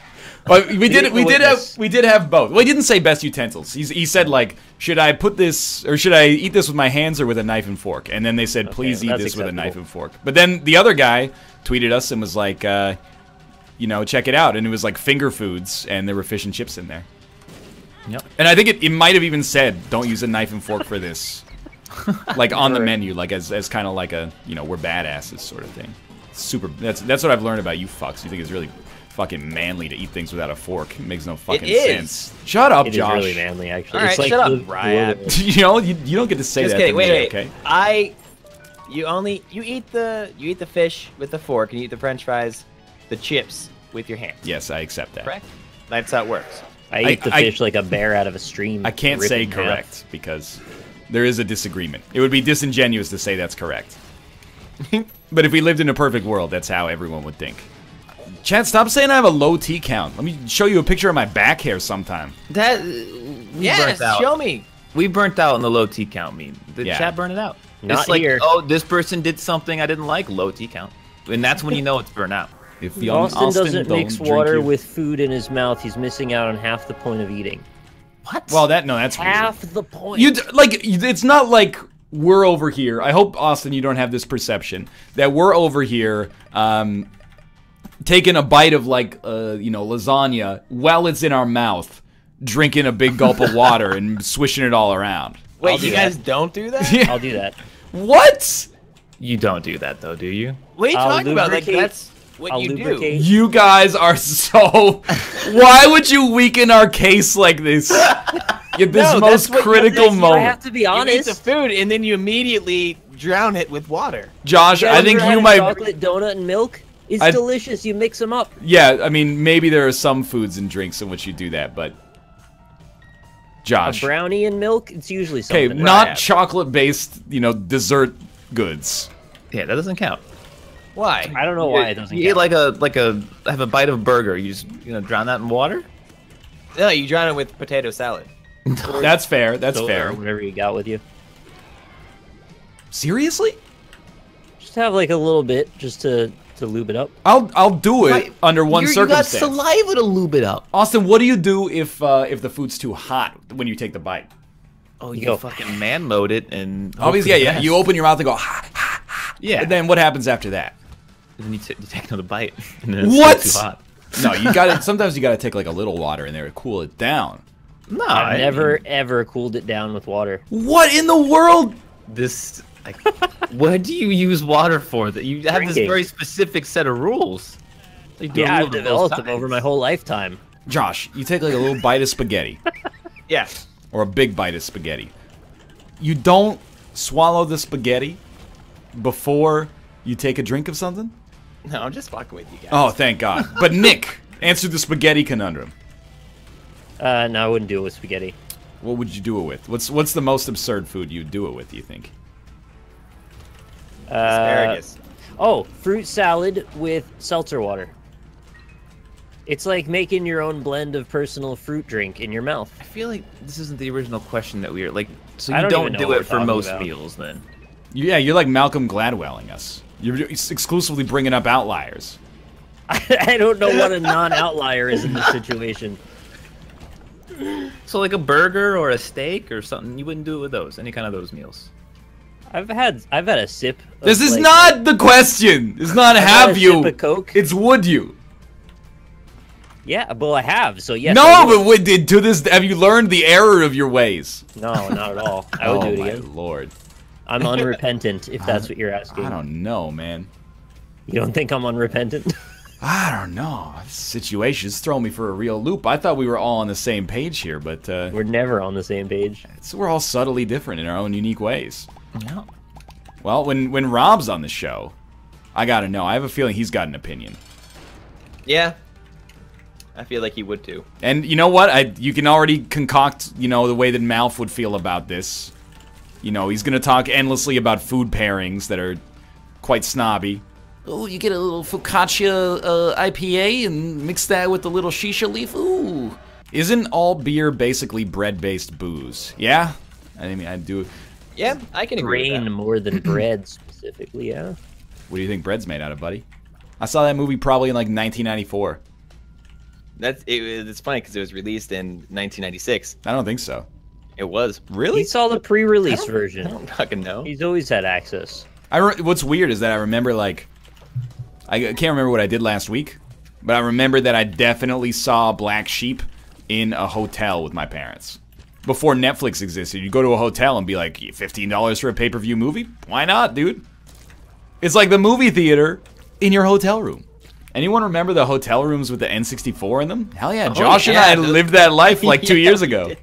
But we did we did have this- we did have both. Well, he didn't say best utensils. He's, he said like, should I put this or should I eat this with my hands or with a knife and fork? And then they said, please eat that's this with a knife and fork. But then the other guy tweeted us and was like, uh, you know, check it out. And it was like finger foods, and there were fish and chips in there. Yep. And I think it, it might have even said, don't use a knife and fork for this, like on the menu, like as as kind of like a you know we're badasses sort of thing. Super. That's that's what I've learned about you fucks. You think it's really fucking manly to eat things without a fork. It makes no fucking is. sense. Shut up, It is Josh. really manly, actually. All it's like shut up, the- the Ryan. Lord of the- you know, you, you don't get to say Just that. kidding. to Wait, me, wait. okay? I, you only you eat the you eat the fish with the fork and you eat the French fries, the chips with your hands. Yes, I accept that. Correct. That's how it works. I I- eat the I- fish like a bear out of a stream. I can't say it in half. correct because there is a disagreement. It would be disingenuous to say that's correct. but if we lived in a perfect world, that's how everyone would think. Chad, stop saying I have a low T count. Let me show you a picture of my back hair sometime. That uh, we Yes, burnt out. show me. We burnt out on the low T count meme. The Yeah. chat burned it out. Not it's like, here. oh, this person did something I didn't like. Low T count, and that's when you know it's burnt out. If young Austin, doesn't mix water your- with food in his mouth. He's missing out on half the point of eating. What? Well, that no, that's weird. Half the point. You like it's not like we're over here. I hope Austin, you don't have this perception that we're over here, um, taking a bite of like uh, you know lasagna while it's in our mouth, drinking a big gulp of water and swishing it all around. Wait, do you that. guys don't do that? Yeah. I'll do that. What? you don't do that though, do you? What are you I'll talking about? Like lubricate- that's what I'll you lubricate. You guys are so. Why would you weaken our case like this? At this No, most what you critical Listen, I have to be do. You eat the food and then you immediately drown it with water. Josh. You I think you might. chocolate donut and milk. It's I- delicious. You mix them up. Yeah, I mean, maybe there are some foods and drinks in which you do that, but Josh, A Josh, brownie and milk. It's usually okay, not chocolate-based, you know, dessert goods. Yeah, that doesn't count. Why? I don't know why it doesn't. You count. eat like a like a have a bite of a burger. You just you know drown that in water. No, you drown it with potato salad. That's fair. That's Soda fair. whatever you got with you. Seriously? Just have like a little bit, just to to lube it up. I'll I'll do it Right. under one You're- you got circumstance. saliva to lube it up. Austin, what do you do if uh, if the food's too hot when you take the bite? Oh, You you go- fucking man mode it and. hope Obviously, yeah, yeah. You open your mouth and go, ha, ha, ha. Yeah. And then what happens after that? And then you, t- you take another bite. And then it's What? too hot. No, you got to Sometimes you got to take like a little water in there to cool it down. No, I've I never mean, ever cooled it down with water. What in the world? this. Like, what do you use water for? That you have this very specific set of rules. You do a Yeah, I've developed them over my whole lifetime. Josh, you take like a little bite of spaghetti Yeah. or a big bite of spaghetti. You don't swallow the spaghetti before you take a drink of something? No, I'm just fucking with you guys. Oh, thank God. But Nick, answer the spaghetti conundrum. Uh, no, I wouldn't do it with spaghetti. What would you do it with? What's what's the most absurd food you'd do it with, you think? Uh, asparagus. Oh, fruit salad with seltzer water. It's like making your own blend of personal fruit drink in your mouth. I feel like this isn't the original question that we are like. So I you don't don't, do it for most about. meals then. Yeah, you're like Malcolm Gladwelling us. You're exclusively bringing up outliers. I don't know what a non-outlier is in this situation. So like a burger or a steak or something, you wouldn't do it with those. Any kind of those meals. I've had I've had a sip. Of This is like- not the question. It's not had have a you. sip of Coke. It's would you. Yeah, well, I have. So yes. no, but would, did to this have you learned the error of your ways? no, not at all. I would oh do it my again. lord. I'm unrepentant, if that's what you're asking. I don't know, man. You don't think I'm unrepentant? I don't know. This situation is throwing me for a real loop. I thought we were all on the same page here, but uh, We're never on the same page. it's, we're all subtly different in our own unique ways. No. Well, when when Rob's on the show, I gotta know. I have a feeling he's got an opinion. Yeah. I feel like he would too. And you know what? I you can already concoct, you know, the way that Malf would feel about this. You know, he's gonna talk endlessly about food pairings that are quite snobby. Oh, you get a little focaccia uh, IPA and mix that with a little shisha leaf. Ooh. Isn't all beer basically bread-based booze? Yeah? I mean, I do. Yeah, I can agree Grain more than bread specifically, yeah. What do you think bread's made out of, buddy? I saw that movie probably in like 1994. That's it, it's funny because it was released in 1996. I don't think so. It was. Really? He saw the pre-release version. I don't fucking know. He's always had access. I re- what's weird is that I remember like I can't remember what I did last week, but I remember that I definitely saw Black Sheep in a hotel with my parents. Before Netflix existed, you go to a hotel and be like, $15 for a pay-per-view movie? Why not, dude? It's like the movie theater in your hotel room. Anyone remember the hotel rooms with the N64 in them? Hell yeah, oh, Josh yeah, and I lived that life like two Yeah, years ago.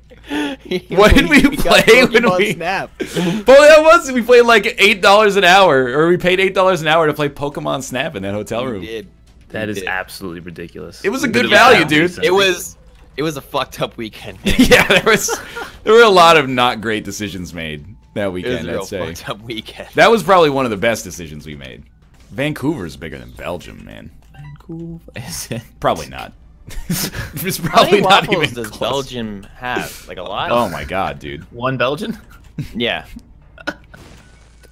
Did. What did we got play when Pokemon we- Snap? well, that was we played like eight dollars an hour, or we paid eight dollars an hour to play Pokemon Snap in that hotel We room. did. That We is did. absolutely ridiculous. It was a good could've value, dude. recently. It was. It was a fucked up weekend. Yeah, there was there were a lot of not great decisions made that It was weekend. a real I'd say fucked up weekend. that was probably one of the best decisions we made. Vancouver's bigger than Belgium, man. cool. Is it? Probably not. it's How probably many not waffles even does close. Belgium have? Like a lot? Oh my god, dude. One Belgian? Yeah, I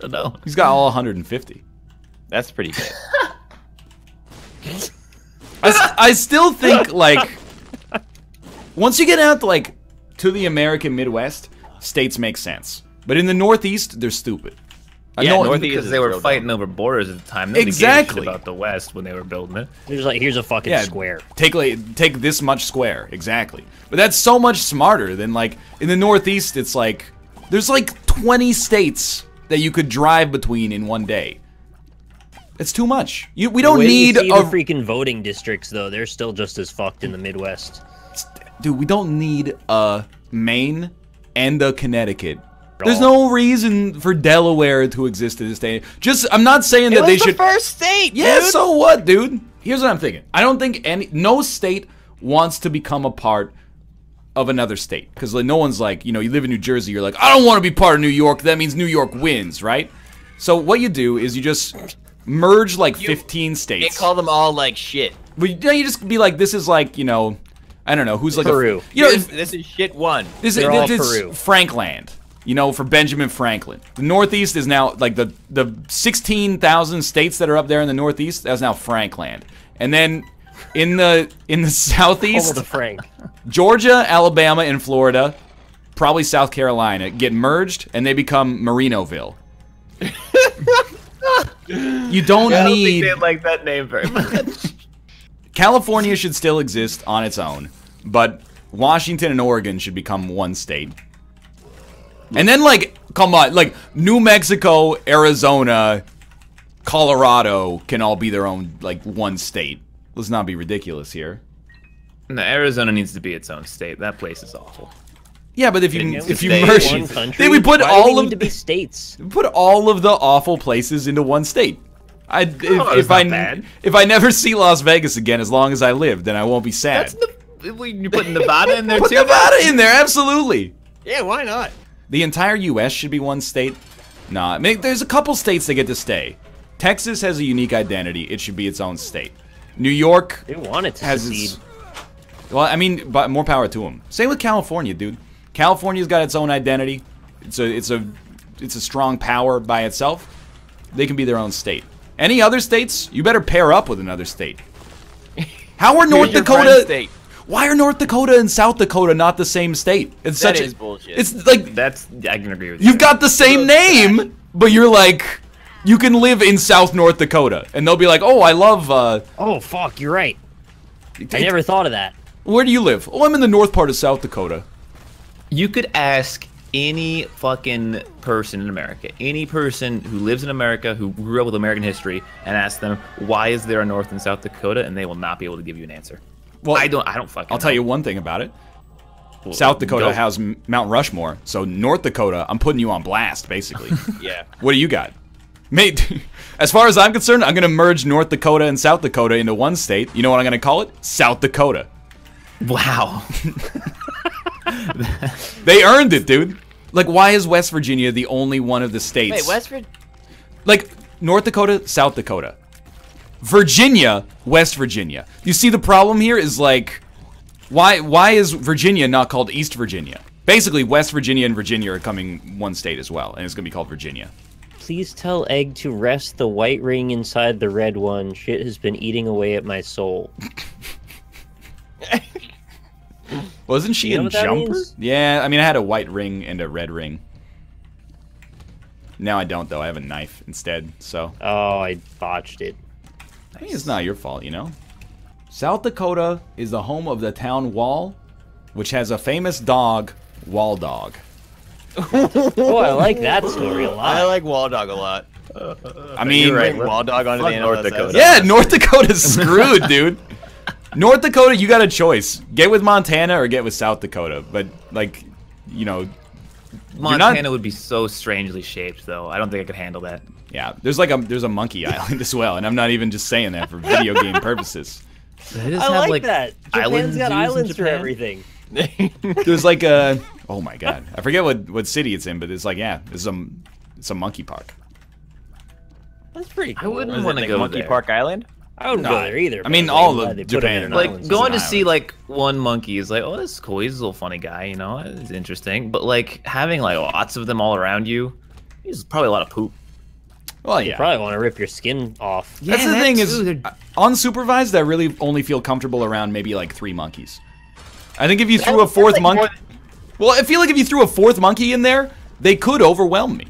don't know. He's got all 150. that's pretty good. I, I still think like once you get out like to the American Midwest, states make sense. But in the Northeast, they're stupid. I Yeah, know- Northeast Because they were fighting dumb. over borders at the time. Nobody gave a shit Exactly. about the West when they were building it. There's like, here's a fucking yeah, square. Take like take this much square exactly. But that's so much smarter than like in the Northeast. It's like there's like 20 states that you could drive between in one day. It's too much. You we don't Wait you need see a the freaking voting districts though. They're still just as fucked in the Midwest. dude. We don't need a Maine and a Connecticut. There's no reason for Delaware to exist to this day. Just I'm not saying that it was they the should. first state. Yeah, dude. so what, dude? Here's what I'm thinking. I don't think any no state wants to become a part of another state because like no one's like you know you live in New Jersey you're like I don't want to be part of New York that means New York wins right so what you do is you just merge like 15 They states call them all like shit. but you, you just be like this is like you know I don't know who's like Peru. a, you know this, if, this is shit one. this, They're all this Peru. Frankland, you know, for Benjamin Franklin. The Northeast is now like the the sixteen thousand states that are up there in the Northeast. That's now Frankland, and then in the in the Southeast, Frank. Georgia, Alabama, and Florida, probably South Carolina, get merged and they become Marinoville. you don't I don't need think they like that name very much. California should still exist on its own, but Washington and Oregon should become one state. And then, like, come on, like, New Mexico, Arizona, Colorado can all be their own, like, one state. Let's not be ridiculous here. no, Arizona needs to be its own state. That place is awful. Yeah, but if you Can if you merge, One country. then we put Why do all of need to be states. put all of the awful places into one state. I if, oh, that's if I bad. if I never see Las Vegas again as long as I live, then I won't be sad. That's the. You're putting Nevada in there Put too. Nevada in there, absolutely. Yeah, why not? The entire U.S. should be one state. Nah, I mean, there's a couple states that get to stay. Texas has a unique identity. It should be its own state. New York They want it to has its. Well, I mean, but more power to them. Same with California, dude. California's got its own identity. It's a, it's a, it's a strong power by itself. They can be their own state. Any other states, you better pair up with another state. How are North Here's your friend Dakota? State. Why are North Dakota and South Dakota not the same state? It's That such is a, bullshit. It's like That's. I can agree with you. You've got the same name, but you're like, you can live in South North Dakota, and they'll be like, oh, I love. uh Oh fuck, you're right. I never thought of that. Where do you live? Oh, I'm in the north part of South Dakota. You could ask any fucking person in America, any person who lives in America, who grew up with American history, and ask them why is there a North and South Dakota, and they will not be able to give you an answer. Well, I don't. I don't fucking. I'll tell you one thing about it. Well, South Dakota go. has Mount Rushmore, so North Dakota, I'm putting you on blast, basically. Yeah. what do you got? Mate, as far as I'm concerned, I'm gonna merge North Dakota and South Dakota into one state. You know what I'm gonna call it? South Dakota. Wow. They earned it, dude. Like, why is West Virginia the only one of the states? Wait, Westford? like North Dakota, South Dakota, Virginia, West Virginia. You see, the problem here is like, why why is Virginia not called East Virginia? Basically, West Virginia and Virginia are coming one state as well, and it's gonna be called Virginia. Please tell Egg to rest the white ring inside the red one. Shit has been eating away at my soul. Wasn't she You in Jumper? Yeah, I mean, I had a white ring and a red ring. Now I don't, though. I have a knife instead, so. Oh, I botched it. I mean, it's not your fault, you know? South Dakota is the home of the town Wall, which has a famous dog, Wall Dog. Oh, I like that story a lot. I like Wall Dog a lot. I mean, You're right. Wall Dog onto Fuck the North NLSS. Dakota. yeah, North Dakota's screwed, dude. North Dakota, you got a choice. Get with Montana or get with South Dakota. But, like, you know, not- Montana would be so strangely shaped, though. I don't think I could handle that. yeah, there's like a there's a monkey island as well, and I'm not even just saying that for video game purposes. They just I have, like, that. island Japan's got zoos in islands for everything. There's like a oh my god, I forget what what city it's in, but it's like yeah, it's a it's a monkey park. That's pretty I wouldn't want to like go Monkey there. Park Island? I wouldn't No, go there either. I mean, I'm all of they put him Japan in Like going to an see like one monkey is like, oh, this is cool. He's a little funny guy, you know. It's interesting, but like having like lots of them all around you, is probably a lot of poop. Well, You probably want to rip your skin off. Yeah, That's the that thing too, is, they're- uh, unsupervised, I really only feel comfortable around maybe like three monkeys. I think if you threw a fourth like monkey, more well, I feel like if you threw a fourth monkey in there, they could overwhelm me.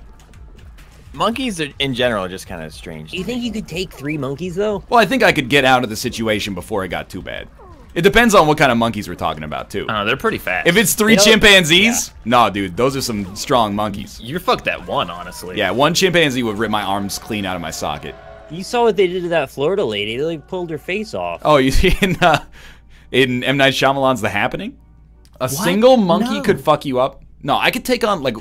Monkeys are, in general are just kind of strange. Do you think you could take three monkeys though? Well, I think I could get out of the situation before it got too bad. It depends on what kind of monkeys we're talking about too. I don't. They're pretty fast. If it's three You know- chimpanzees, nah, dude, those are some strong monkeys. you're fucked at one, honestly. Yeah, one chimpanzee would rip my arms clean out of my socket. You saw what they did to that Florida lady. They like pulled her face off. Oh, you see in uh, in M Night Shyamalan's The Happening, a single monkey No. could fuck you up. No, I could take on like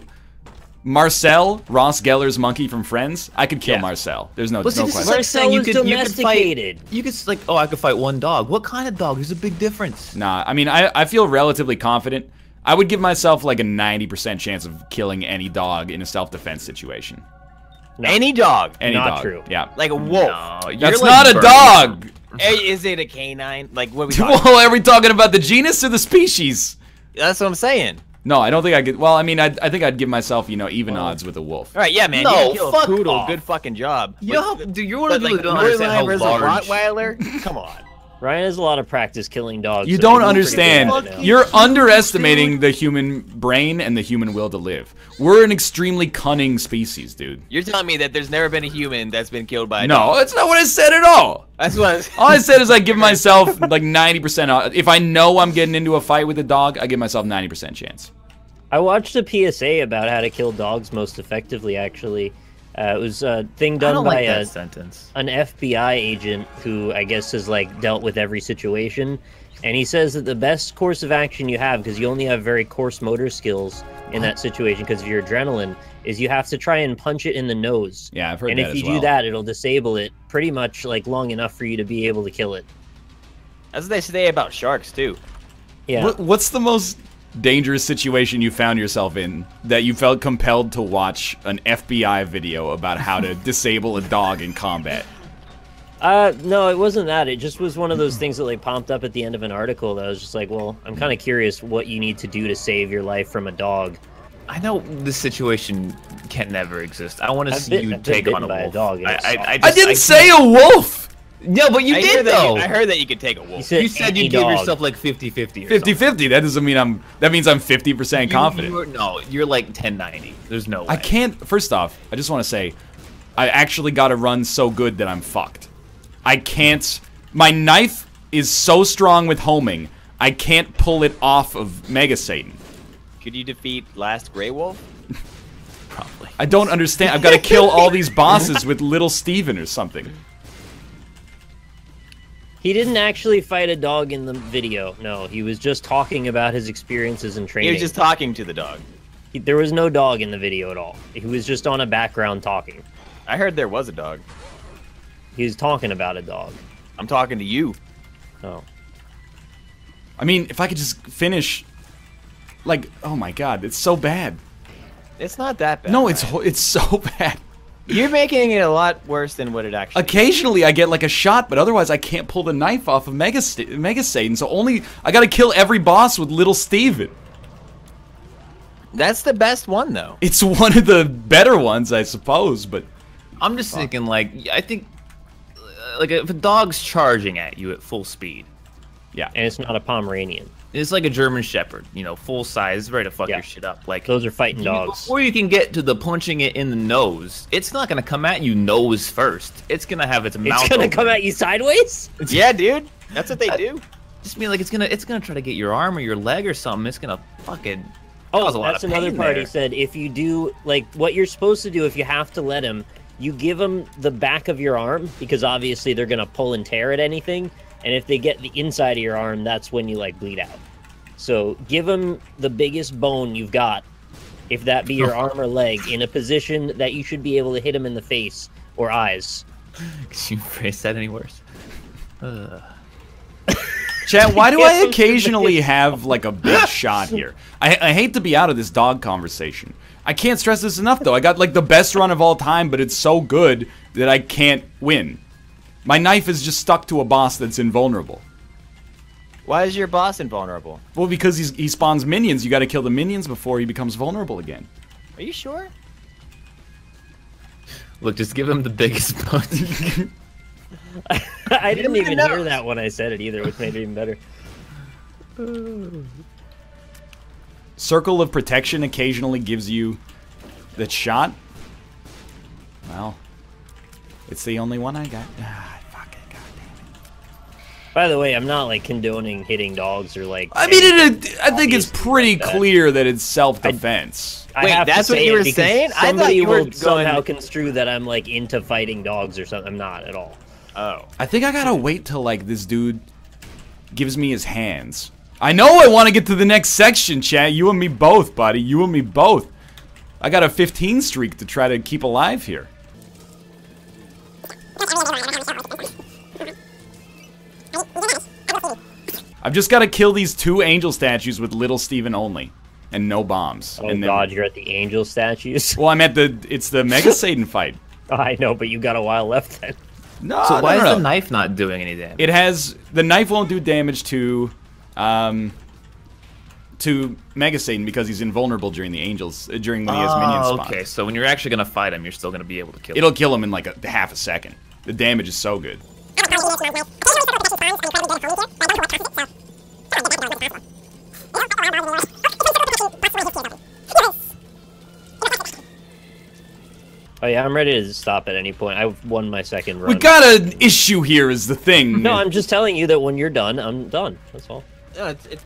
Marcel, Ross Geller's monkey from Friends. I could kill Yeah. Marcel. There's no, But see, no this is question. like Marcel saying you was could, you could fight. domesticated. You could like, oh, I could fight one dog. What kind of dog? There's a big difference. Nah, I mean, I, I feel relatively confident. I would give myself like a 90% chance of killing any dog in a self-defense situation. No. Any dog, Any Not dog. true. Yeah. like a wolf. No, you're That's like not a dog. Eh, Is it a canine? Like what are we talking? well, are we talking about the genus or the species? That's what I'm saying. No, I don't think I could. Well, I mean, I, I think I'd give myself, you know, even odds with a wolf. All right, yeah, man. No, you kill fuck a poodle. off. Good fucking job. You know, how- dude, you're one but of the people like that don't understand how large. a Rottweiler. Come on. Ryan has a lot of practice killing dogs. You so don't understand. good at it now. You're underestimating the human brain and the human will to live. We're an extremely cunning species, dude. You're telling me that there's never been a human that's been killed by a No, dog. that's not what I said at all. That's what. All I said is I give myself like 90% odd- if I know I'm getting into a fight with a dog, I give myself 90% chance. I watched a PSA about how to kill dogs most effectively. Actually, uh, it was a thing done by like a, sentence. an FBI agent who I guess has like dealt with every situation, and he says that the best course of action you have, because you only have very coarse motor skills in that situation because of your adrenaline, is you have to try and punch it in the nose. Yeah, I've heard and that And if you as well. do that, it'll disable it pretty much like long enough for you to be able to kill it. That's what they say about sharks too. Yeah. What, what's the most dangerous situation you found yourself in that you felt compelled to watch an FBI video about how to disable a dog in combat? Uh, no, it wasn't that. It just was one of those things that like popped up at the end of an article that was just like, well, I'm kind of curious what you need to do to save your life from a dog. I know this situation can never exist. I want to see been- you I've take on a by a wolf. dog, I, I, I, sucked. I didn't I say a wolf! No, but you I did though. you, I heard that you could take a wolf. You said, You said you gave dog. yourself like 50-50 or 50-50. That doesn't mean I'm that means I'm 50% You- confident. you were- no, you're like 1090. There's no way. I can't. First off, I just want to say, I actually got to run so good that I'm fucked. I can't. My knife is so strong with homing, I can't pull it off of Mega Satan. Could you defeat Last Grey Wolf? Probably. I don't understand. I've got to kill all these bosses with Little Steven or something. He didn't actually fight a dog in the video. No, he was just talking about his experiences in training. He was just talking to the dog. He- there was no dog in the video at all. He was just on a background talking. I heard there was a dog. He was talking about a dog. I'm talking to you. Oh. I mean, if I could just finish, like, oh my god, it's so bad. It's not that bad. No, it's it's so bad. You're making it a lot worse than what it actually. Occasionally, I get like a shot, but otherwise, I can't pull the knife off of Mega St- Mega Satan. So only I got to kill every boss with Little Steven. That's the best one though. It's one of the better ones, I suppose, but I'm just thinking, like, I think, uh, like, if a dog's charging at you at full speed, yeah. And it's not a Pomeranian. It's like a German Shepherd, you know, full size, ready to fuck Yeah. your shit up. Like, Those are fighting you- dogs. Before you can get to the punching it in the nose, it's not gonna come at you nose first. It's gonna have its mouth. It's gonna open. come at you sideways? yeah, dude. That's what they do. Just mean like it's gonna, it's gonna try to get your arm or your leg or something. It's gonna fucking. Oh, cause a lot that's another part. there. He said if you do like what you're supposed to do, if you have to let him, you give him the back of your arm because obviously they're gonna pull and tear at anything, and if they get the inside of your arm, that's when you like bleed out. So give them the biggest bone you've got, if that be your oh. arm or leg, in a position that you should be able to hit them in the face or eyes. Could you phrase that any worse? Ugh. Chat, why do I Give him the occasionally have like a big shot here? I, I hate to be out of this dog conversation. I can't stress this enough though. I got like the best run of all time, but it's so good that I can't win. My knife is just stuck to a boss that's invulnerable. Why is your boss invulnerable? Well, because he's, he spawns minions, you got to kill the minions before he becomes vulnerable again. Are you sure? Look, just give him the biggest punch. I didn't even the hear that when I said it either, which made it even better. Circle of Protection occasionally gives you that shot. Well, it's the only one I got. By the way, I'm not like condoning hitting dogs or like. I mean, it, I think it's pretty like that. clear that it's self-defense. I Wait, that's what you were saying? I thought Somebody you were will somehow construe that I'm like into fighting dogs or something. I'm not at all. Oh. I think I gotta wait till like this dude gives me his hands. I know I want to get to the next section, chat. You and me both, buddy. You and me both. I got a 15 streak to try to keep alive here. I've just got to kill these two angel statues with little Steven only, and no bombs. Oh and then- God, you're at the angel statues. Well, I'm at the. It's the Mega Satan fight. I know, but you got a while left then. No, so no, why no, is the knife not doing any damage? It has the knife won't do damage to, um, to Mega Satan because he's invulnerable during the angels uh, during when he has minions Oh, spawn. okay. So when you're actually gonna fight him, you're still gonna be able to kill him. It'll kill him in like a half a second. The damage is so good. Oh yeah, I'm ready to stop at any point. I've won my second run. We got an issue here. Is the thing? No, I'm just telling you that when you're done, I'm done. That's all. No, it's, it's,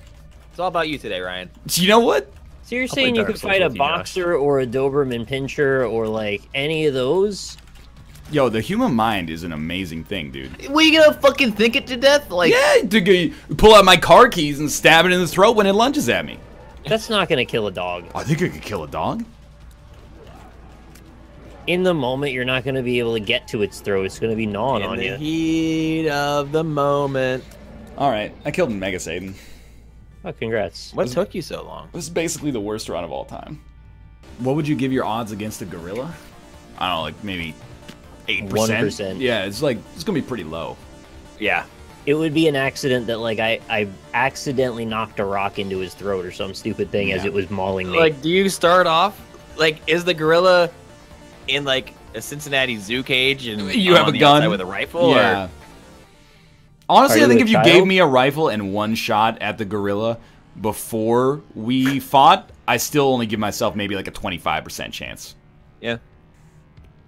it's all about you today, Ryan. Do you know what? So you're play saying you could fight a with you, Josh. boxer or a Doberman pinscher or like any of those? Yo, the human mind is an amazing thing, dude. What, you gonna fucking think it to death? Like, Yeah, to g- pull out my car keys and stab it in the throat when it lunges at me. That's not gonna kill a dog. I think it could kill a dog. In the moment, you're not gonna be able to get to its throat. It's gonna be gnawing In on the you. heat of the moment. All right, I killed Mega Satan. Oh, congrats. What took you so long? This is basically the worst run of all time. What would you give your odds against a gorilla? I don't know, like maybe eight 1%. Yeah, it's like it's gonna be pretty low. Yeah. It would be an accident that like I I accidentally knocked a rock into his throat or some stupid thing as it was mauling me. Like, do you start off like is the gorilla in like a Cincinnati zoo cage and You have a gun? with a rifle? yeah. Or... Honestly, I think if a you gave me a rifle and one shot at the gorilla before we fought, I still only give myself maybe like a 25% chance. Yeah.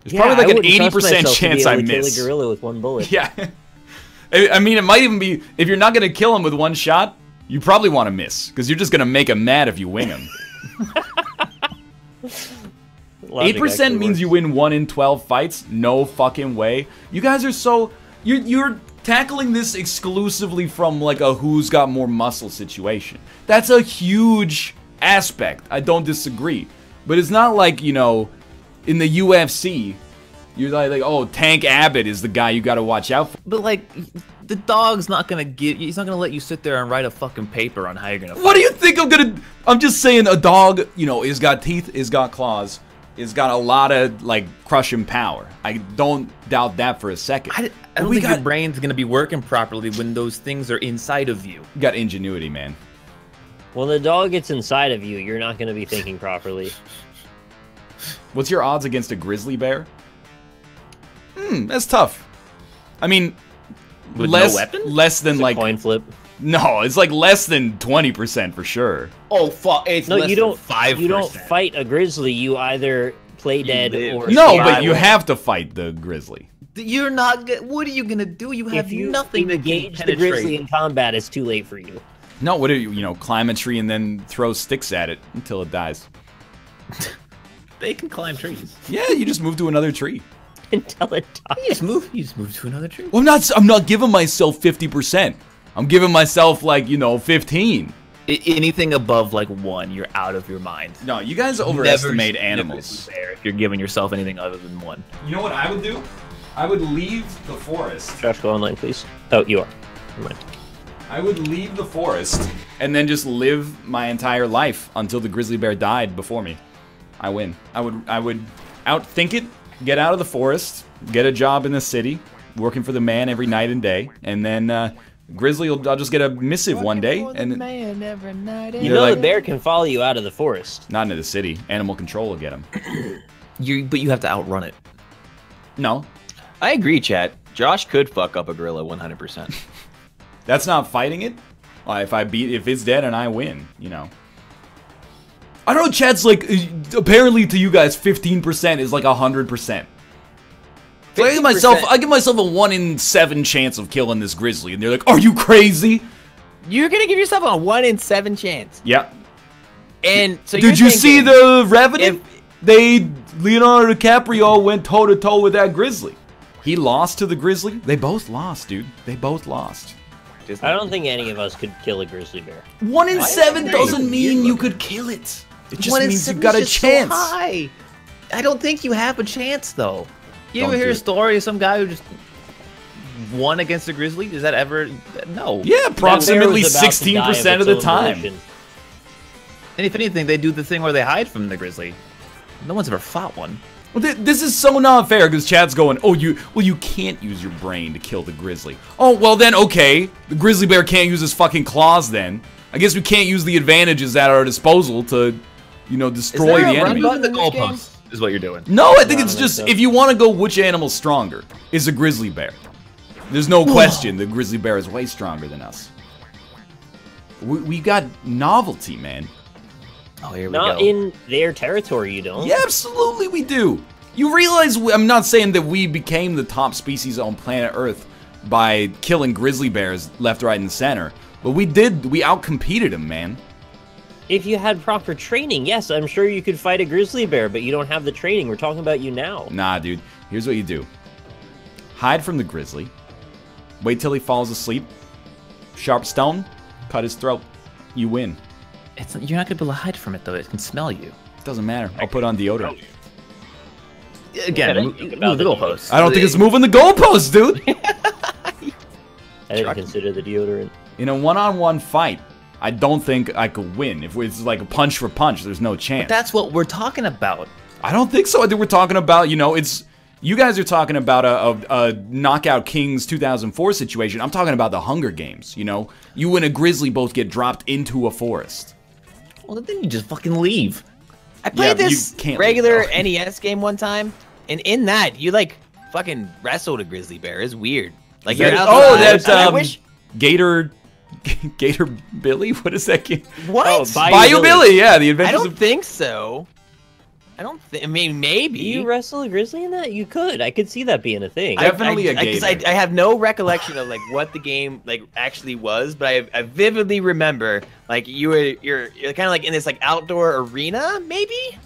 There's Yeah, probably like an 80% myself to be chance I to kill miss. a gorilla with one bullet. Yeah. I mean, it might even be if you're not going to kill him with one shot, you probably want to miss because you're just going to make him mad if you wing him. Eight percent means works. you win one in twelve fights. No fucking way. You guys are so you're you're tackling this exclusively from like a who's got more muscle situation. That's a huge aspect. I don't disagree, but it's not like you know, in the UFC, you're like, like oh Tank Abbott is the guy you got to watch out for. but like, the dog's not gonna give. He's not gonna let you sit there and write a fucking paper on how you're gonna. What do you think I'm gonna? I'm just saying a dog, you know, is got teeth, is got claws, is got a lot of like crushing power. I don't doubt that for a second. I, I don't we think got your brain's gonna be working properly when those things are inside of you. got ingenuity, man. When the dog gets inside of you, you're not going to be thinking properly. What's your odds against a grizzly bear? Hmm, that's tough. I mean, With no less weapon? less than It's a like coin flip. no, it's like less than twenty percent for sure. Oh fuck! It's No, you don't. Five. You don't fight a grizzly. You either play dead live. or No, survive. but you have to fight the grizzly. You're not. What are you gonna do? You have If you nothing to engage the grizzly in combat, it's too late for you. No, what do you you know? Climb a tree and then throw sticks at it until it dies. They can climb trees. Yeah, you just move to another tree. Until it dies. You just move. You just move to another tree. Well, I'm not. I'm not giving myself fifty percent. I'm giving myself like you know fifteen. I- anything above like one, you're out of your mind. No, you guys Never overestimate see a animals. grizzly bear If you're giving yourself anything other than one. You know what I would do? I would leave the forest. Josh, go online, please. Oh, you are. Never mind. I would leave the forest and then just live my entire life until the grizzly bear died before me. I win. I would I would outthink it, get out of the forest, get a job in the city, working for the man every night and day, and then uh, grizzly will I'll just get a missive one day and man every night. You You're know like- the bear can follow you out of the forest. not into the city. Animal control will get him. You, but you have to outrun it. No, I agree, chat. Josh could fuck up a gorilla 100%. that's not fighting it. If I beat if it's dead and I win, you know. I don't know. Chad's like uh, apparently to you guys, fifteen percent is like hundred percent. So I give myself, I give myself a one in seven chance of killing this grizzly, and they're like, "Are you crazy?" You're gonna give yourself a one in seven chance. Yeah. And so Did you're you see the Revenant? if- they Leonardo DiCaprio went toe to toe with that grizzly. He lost to the grizzly. They both lost, dude. They both lost. I don't think any of us could kill a grizzly bear. One in Why seven doesn't mean you could kill it. It just One means you seven got a is just so chance. high. I don't think you have a chance though. You Don't ever hear a story of some guy who just won against a grizzly? Is that ever? No. Yeah, approximately That bear was about to die 16% of its the time. volition. And if anything, they do the thing where they hide from the grizzly. No one's ever fought one. Well, thi- this is so not fair because Chad's going, oh, you, well, you can't use your brain to kill the grizzly. Oh, well then, okay, the grizzly bear can't use his fucking claws. Then I guess we can't use the advantages at our disposal to, you know, destroy there the a run enemy. button? the in this game? goalpost is what you're doing. No, I think No, it's I just think if you want to go, which animal's stronger? Is a grizzly bear? There's no question the grizzly bear is way stronger than us. We, we got novelty, man. Oh, here we Not go. Not in their territory, you don't. Yeah, absolutely we do. You realize we, I'm not saying that we became the top species on planet Earth by killing grizzly bears left, right, and center, but we did. We outcompeted them, man. If you had proper training, yes, I'm sure you could fight a grizzly bear, but you don't have the training. We're talking about you now. Nah, dude. Here's what you do: hide from the grizzly. Wait till he falls asleep. Sharp stone, cut his throat. You win. It's, you're not gonna be able to hide from it though. It can smell you. Doesn't matter. I'll put on deodorant. Again, Yeah, move, move the the goalposts. I don't think it's moving the goalposts, dude. I didn't consider the deodorant. In a one-on-one fight, I don't think I could win. If it's like a punch for punch, there's no chance. That's what we're talking about. I don't think so. I think we're talking about, you know, it's you guys are talking about a, a, a knockout Kings 2004 situation. I'm talking about the Hunger Games. You know, you and a grizzly both get dropped into a forest. Well, then you just fucking leave. I played Yeah, this regular leave, NES game one time, and in that you like fucking wrestled a grizzly bear. It's weird. Like you're oh, outside, that and I um, wish Gator, Gator Billy. What is that game? what? Oh, Bayou Bayou Billy. Billy. Yeah, the I don't of. think so. I don't think. I mean, maybe. Do you wrestle a grizzly in that? You could. I could see that being a thing. I- Definitely I, a I, 'cause gator. I, I have no recollection of like what the game like actually was, but I, I vividly remember like you were you're, you're kind of like in this like outdoor arena maybe,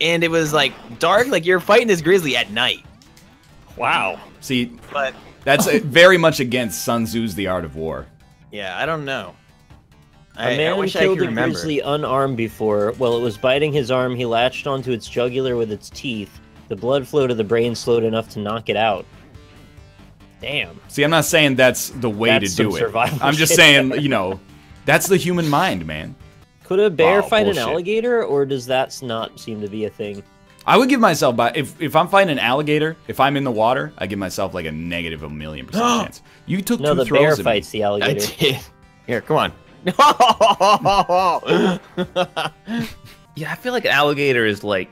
and it was like dark, like you're fighting this grizzly at night. wow. See, But that's uh, very much against Sun Tzu's The Art of War. Yeah, I don't know. A I, I man wish I killed could a remember. grizzly unarmed before. While it was biting his arm, he latched onto its jugular with its teeth. The blood flow to the brain slowed enough to knock it out. Damn. See, I'm not saying that's the way That's to do it. survival I'm just shit. saying, you know, that's the human mind, man. Could a bear Oh, fight bullshit. an alligator, or does that not seem to be a thing? I would give myself, by if if I'm fighting an alligator, if I'm in the water, I give myself like a negative a million percent chance. You took No, two the throws bear at me. fights the I alligator. did. Here, come on. Yeah, I feel like an alligator is like,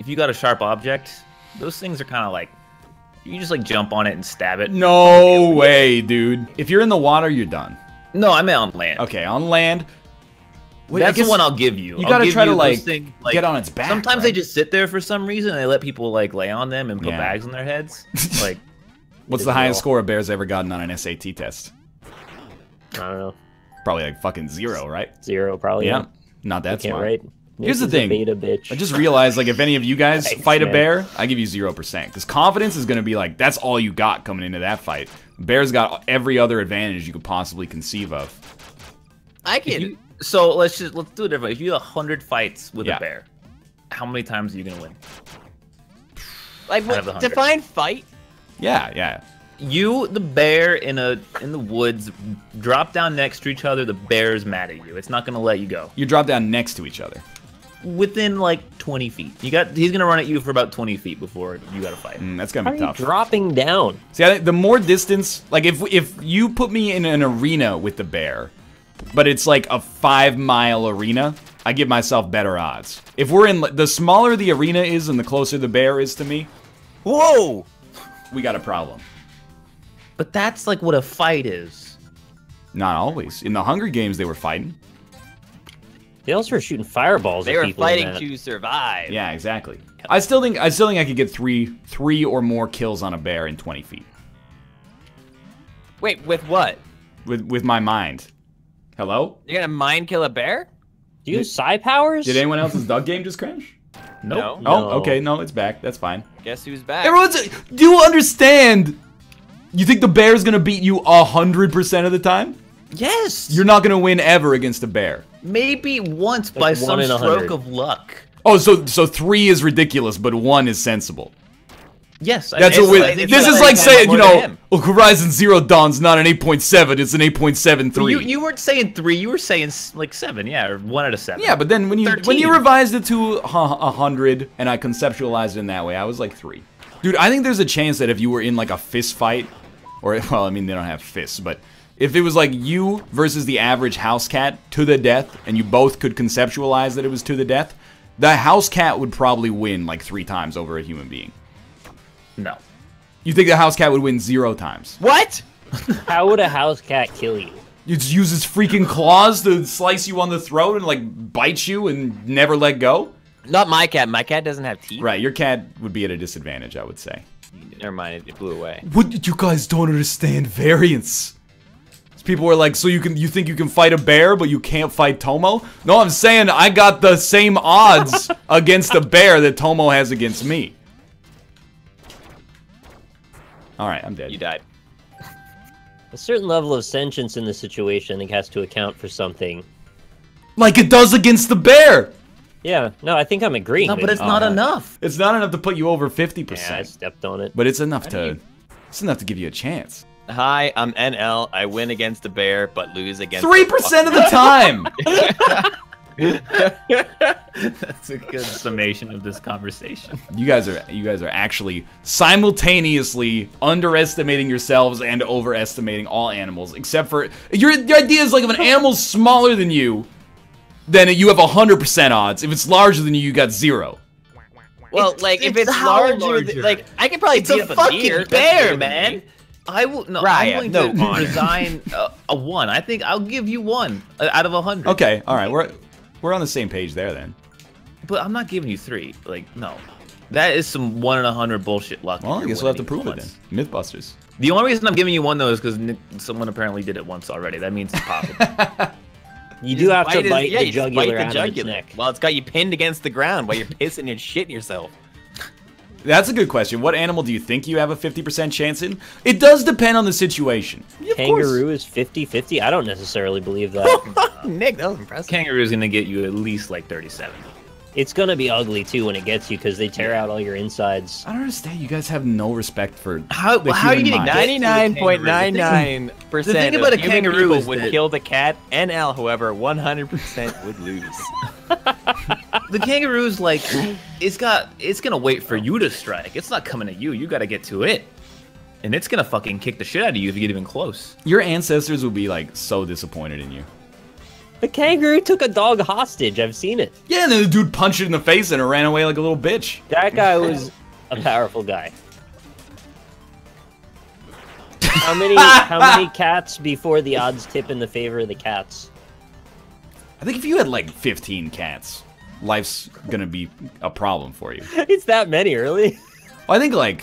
if you got a sharp object, those things are kind of like, you just like jump on it and stab it. No way, dude. If you're in the water, you're done. No, I'm on land. Okay, on land. Wait, That's the one I'll give you. you I'll gotta give try to, like, thing- get on its back, Sometimes they just sit there for some reason and they let people like lay on them and put Yeah. bags on their heads. like, What's the highest well. score a bear's ever gotten on an SAT test? I don't know. Probably like fucking zero, right? Zero probably. yeah. Not that Can't smart. write. Here's the Nick a thing. Beta bitch. I just realized, like, if any of you guys Thanks, fight a bear, I give you zero percent because confidence is going to be like that's all you got coming into that fight. Bear's got every other advantage you could possibly conceive of. I if can. You, so let's just let's do it different. If you do hundred fights with Yeah. a bear, how many times are you gonna win? Like, out of the what, hundred. define fight. Yeah, yeah. You, the bear, in a in the woods, drop down next to each other. The bear's mad at you. It's not gonna let you go. You drop down next to each other. Within like 20 feet, you got. He's gonna run at you for about 20 feet before you got to fight. Mm, that's gonna are be you tough. dropping down? See, I think the more distance, like if if you put me in an arena with the bear, but it's like a five mile arena, I give myself better odds. If we're in the smaller the arena is and the closer the bear is to me, Whoa! we got a problem. But that's like what a fight is. Not always. In the Hunger Games, they were fighting. They also were shooting fireballs They at were people. fighting to survive. Yeah, exactly. I still think I still think I could get three three or more kills on a bear in 20 feet Wait, with what? with with my mind. Hello? You're gonna mind kill a bear? Do you have psi powers? Did anyone else's Duck game just crash? Nope. No. Oh, No. okay, no, it's back. That's fine. Guess who's back? Everyone's. Do you understand? You think the bear's gonna beat you hundred percent of the time? Yes. You're not gonna win ever against a bear. maybe once by one some stroke of luck. Oh, so so three is ridiculous, but one is sensible. Yes. That's what we. like- this is like saying, you know, oh, Horizon Zero Dawn's not an 8.7, it's an 8.73. You, you weren't saying three. You were saying like seven. Yeah, or one out of seven. Yeah, but then when you when you revised it to a hundred and I conceptualized it in that way, I was like three. Dude, I think there's a chance that if you were in like a fist fight, or well, I mean they don't have fists, but if it was like you versus the average house cat to the death, and you both could conceptualize that it was to the death, the house cat would probably win like three times over a human being. No. You think the house cat would win zero times? What? How would a house cat kill you? It uses freaking claws to slice you on the throat and like bite you and never let go? Not my cat. My cat doesn't have teeth. Right, your cat would be at a disadvantage, I would say. Never mind. It flew away. What you guys don't understand variance. People were like, so you can you think you can fight a bear, but you can't fight Tomo? No, I'm saying I got the same odds against a bear that Tomo has against me. All right, I'm dead. You died. A certain level of sentience in the situation, I think, has to account for something. Like it does against the bear. Yeah, no, I think I'm agreeing. No, but it's not yeah. enough. It's not enough to put you over 50%, Yeah, I stepped on it. but it's enough do to you- it's enough to give you a chance. Hi, I'm NL. I win against the bear, but lose against. 3% of the time. That's a good summation of this conversation. You guys are you guys are actually simultaneously underestimating yourselves and overestimating all animals, except for your your idea is like if an animal's smaller than you, then you have hundred percent odds. If it's larger than you, you got zero. Well, It's- like if it's it's how larger, larger? th- like I could probably It's beat a up a fucking deer. Bear, man. I will no. Ryan, I'm no going to honor. resign a, a one. I think I'll give you one uh, out of a hundred. Okay, all right, we're we're on the same page there then. but I'm not giving you three. Like no, that is some one in a hundred bullshit luck. Well, I guess we'll have to winning prove it then. MythBusters. The only reason I'm giving you one though is because someone apparently did it once already. That means it's possible. You do have to Bite his- bite yeah, the jugular bite the out of its neck. Well, it's got you pinned against the ground while you're pissing and shitting yourself. That's a good question. What animal do you think you have a 50% chance in? It does depend on the situation. Of course. Kangaroo is 50-50? I don't necessarily believe that. Nick, that was impressive. Kangaroo is gonna get you at least like 37. It's gonna be ugly too when it gets you because they tear out all your insides. I don't understand. You guys have no respect for How the how are you getting mind. Ninety-nine point nine nine The percent thing of about a kangaroo is would that- kill the cat. and NL, however, one hundred percent would lose. The kangaroo's like, it's got, it's gonna wait for you to strike. It's not coming at you. You gotta get to it, and it's gonna fucking kick the shit out of you if you get even close. Your ancestors would be like so disappointed in you. The kangaroo took a dog hostage. I've seen it. Yeah, and then the dude punched it in the face and it ran away like a little bitch. That guy was a powerful guy. How many how many cats before the odds tip in the favor of the cats? I think if you had like 15 cats, life's gonna be a problem for you. It's that many, really. I think like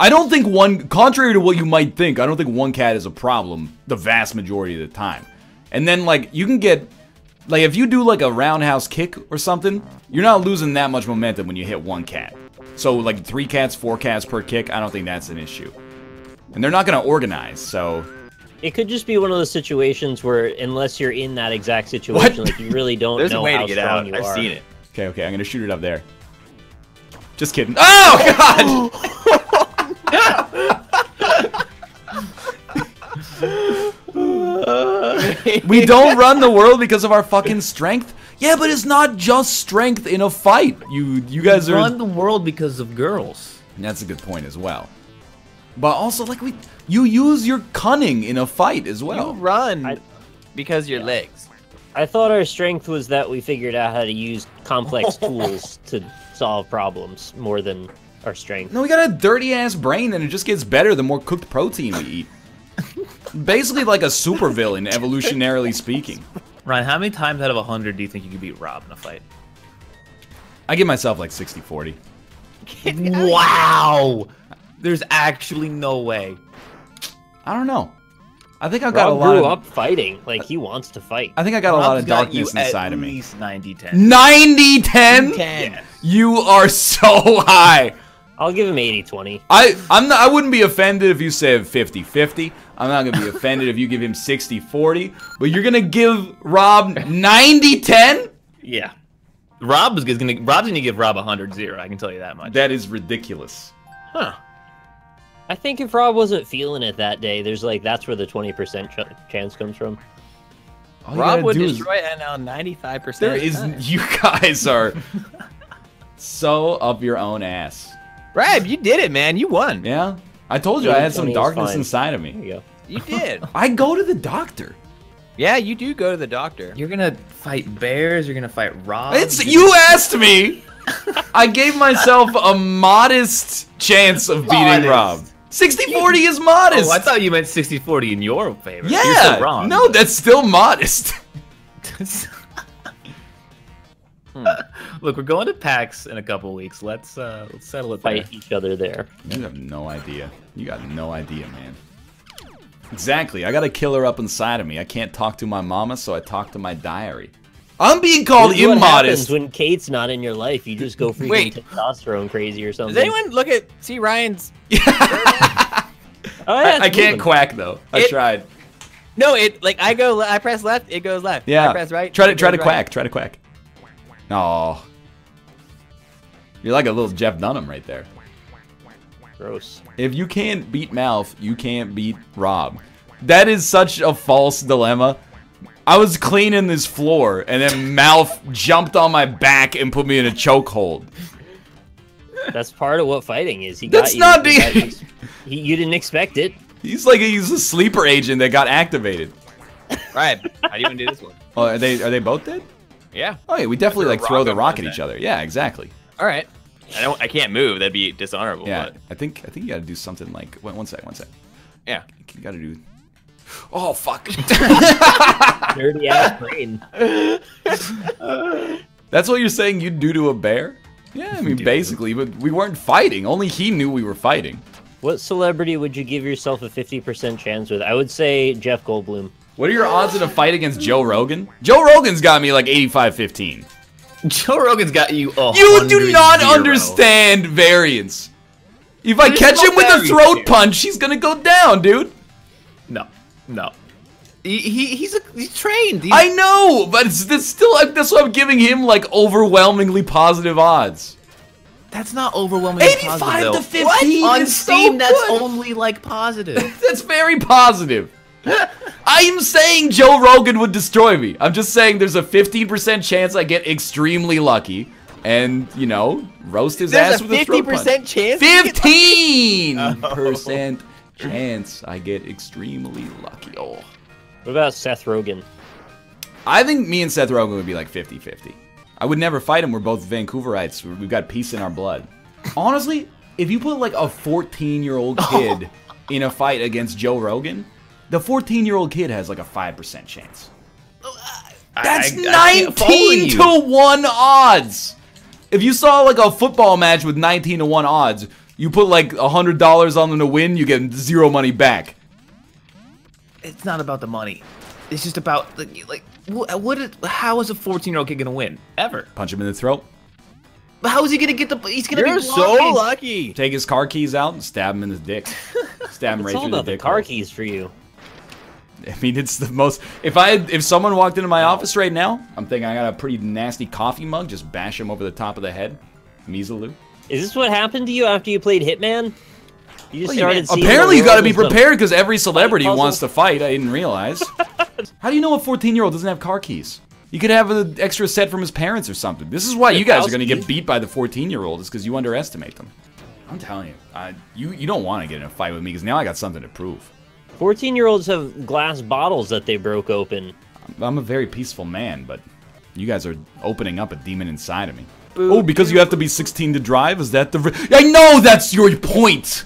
I don't think one contrary to what you might think, I don't think one cat is a problem the vast majority of the time. And then like you can get like if you do like a roundhouse kick or something, you're not losing that much momentum when you hit one cat. So like 3 cats, 4 cats per kick, I don't think that's an issue. And they're not going to organize, so It could just be one of those situations where, unless you're in that exact situation, What? like you really don't There's know a way how to get strong out. you I've are. seen it. Okay, okay, I'm going to shoot it up there. Just kidding. Oh god. We don't run the world because of our fucking strength. Yeah, but it's not just strength in a fight. You you guys are Run the world because of girls. That's a good point as well. But also like we you use your cunning in a fight as well. You run I- because your legs. I thought our strength was that we figured out how to use complex tools to solve problems more than our strength. No, we got a dirty ass brain and it just gets better the more cooked protein we eat. Basically like a supervillain evolutionarily speaking. Ryan, how many times out of 100 do you think you could beat Rob in a fight? I give myself like 60-40. wow! There's actually no way. I don't know. I think I've got Rob a lot grew of up fighting. Like he wants to fight. I think I got a lot of got darkness inside of me. least 90 10. 90-10? Ten. You are so high. I'll give him 80-20. I I'm not, I wouldn't be offended if you said 50-50. I'm not going to be offended if you give him 60-40, but you're going to give Rob 90-10? Yeah. Rob is gonna Rob's gonna give Rob 100 0. I can tell you that much. That is ridiculous. Huh. I think if Rob wasn't feeling it that day, there's like that's where the 20% ch- chance comes from. All Rob would do is- destroy it now 95%. There of the is time. you guys are so up your own ass. Rob, you did it, man. You won. Yeah? I told you I had some darkness fine. inside of There me. you go. You did. I go to the doctor. yeah, you do go to the doctor. You're gonna fight bears, you're gonna fight Rob. It's you asked me. I gave myself a modest chance of beating Modest. Rob. 60-40 is modest. Oh, I thought you meant 60 40 in your favor. You're yeah. wrong. No, that's still modest. Look, we're going to PAX in a couple weeks. Let's uh let's settle it there. Each other there. You have no idea. You got no idea, man. Exactly. I got a killer up inside of me. I can't talk to my mama, so I talk to my diary. I'm being called This is what immodest. happens when Kate's not in your life. You just go freaking Wait. testosterone crazy or something. Does anyone look at see Ryan's? Oh, yeah, I it's can't quack though. I It- tried. No, it like I go. I press left. It goes left. Yeah. I press right. Try to try to right. quack. Try to quack. Oh. You're like a little Jeff Dunham right there. Gross. If you can't beat Mouth, you can't beat Rob. That is such a false dilemma. I was cleaning this floor, and then Mouth jumped on my back and put me in a chokehold. That's part of what fighting is. He That's got you. not he the- you- he- you didn't expect it. He's like he's a sleeper agent that got activated. Right. How do you even do this one? Oh, are they are they both dead? Yeah. Oh yeah, we definitely like throw the rock at each other. Yeah, exactly. All right. I don't. I can't move. That'd be dishonorable. Yeah, But I think I think you got to do something like wait, one sec, one sec. yeah. You got to do. Oh fuck! Dirty ass brain. That's what you're saying you'd do to a bear? Yeah, I mean basically, but we weren't fighting. Only he knew we were fighting. What celebrity would you give yourself a 50% chance with? I would say Jeff Goldblum. What are your odds in a fight against Joe Rogan? Joe Rogan's got me like 85-15. Joe Rogan's got you You do not 100-0. understand variance. If I There's catch no him with a throat here. punch, he's gonna go down, dude. No, no. He, he he's a, he's trained. He's, I know, but it's, it's still that's why I'm giving him like overwhelmingly positive odds. that's not overwhelming. 85 positive, to though. 15 On is so Steam, that's only like positive. That's very positive. I'm saying Joe Rogan would destroy me. I'm just saying there's a 15% chance I get extremely lucky and, you know, roast his There's ass with a throat punch. 50% chance. 15% chance I get extremely lucky. Oh. What about Seth Rogen? I think me and Seth Rogen would be like 50-50. I would never fight him. We're both Vancouverites. We've got peace in our blood. Honestly, if you put like a 14-year-old kid in a fight against Joe Rogan, the 14-year-old kid has like a 5% chance. That's I- I 19 you. to 1 odds. If you saw like a football match with 19 to 1 odds, you put like $100 on them to win, you get zero money back. It's not about the money. It's just about like, like what? what is, how is a 14 year old kid gonna win ever? Punch him in the throat, But how is he gonna get the? He's gonna You're be so lucky. take his car keys out, and stab him in the dick. Stab him It's right all about the the car hole. keys for you. I mean, it's the most. If I if someone walked into my office right now, I'm thinking I got a pretty nasty coffee mug. Just bash him over the top of the head. Measaloo. Is this what happened to you after you played Hitman? You just Well, started seeing Apparently, you got to be prepared because every celebrity wants to fight. I didn't realize. How do you know a 14 year old doesn't have car keys? You could have an extra set from his parents or something. This is why you guys are going to get beat by the 14 year old. Is because you underestimate them. I'm telling you, uh, you you don't want to get in a fight with me because now I got something to prove. 14 year olds have glass bottles that they broke open. I'm a very peaceful man, but you guys are opening up a demon inside of me. Oh, because you have to be 16 to drive? Is that the? I know that's your point.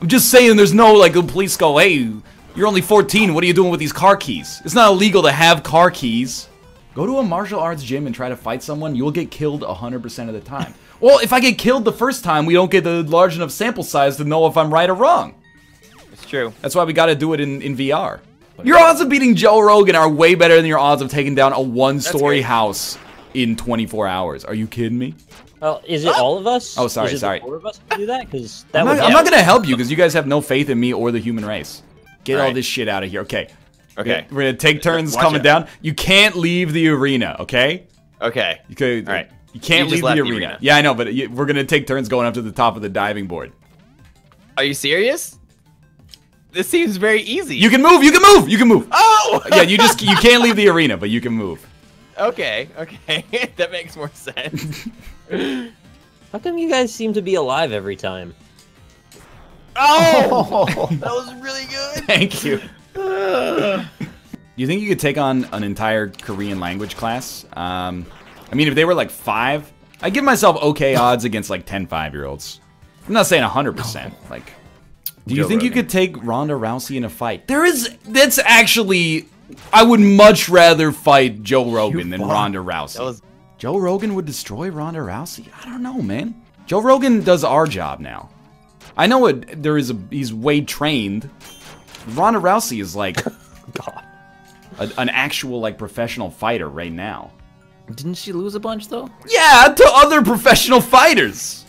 I'm just saying, there's no like the police go, hey, you're only 14. What are you doing with these car keys? It's not illegal to have car keys. Go to a martial arts gym and try to fight someone. You'll get killed 100% of the time. well, if I get killed the first time, we don't get the large enough sample size to know if I'm right or wrong. It's true. That's why we got to do it in, in VR. Your odds of beating Joe Rogan are way better than your odds of taking down a one-story house in 24 hours. Are you kidding me? Well, is it all of us? Oh, sorry, is it sorry. The four of us who do that? Because that I'm would not, I'm not gonna help you because you guys have no faith in me or the human race. Get all Alright. this shit out of here. Okay. Okay. We're gonna take turns Watch coming out. down. You can't leave the arena, okay? Okay. You could, Alright. You can't You leave the arena. the arena. Yeah, I know, but you, we're gonna take turns going up to the top of the diving board. Are you serious? This seems very easy. You can move. You can move. You can move. Oh. yeah, you just you can't leave the arena, but you can move. Okay. Okay. that makes more sense. How come you guys seem to be alive every time? Oh. that was really good. Thank you. you think you could take on an entire Korean language class? Um, I mean, if they were like five, I give myself okay odds against like 10 five year olds. I'm not saying 100%. Like, do you Joe think you could take Ronda Rousey in a fight? There is, that's actually, I would much rather fight Joe Rogan than. Ronda Rousey. Was Joe Rogan would destroy Ronda Rousey? I don't know, man. Joe Rogan does our job now. I know it. There is a he's way trained. Ronda Rousey is like God. a, an actual like professional fighter right now. Didn't she lose a bunch though? Yeah, to other professional fighters.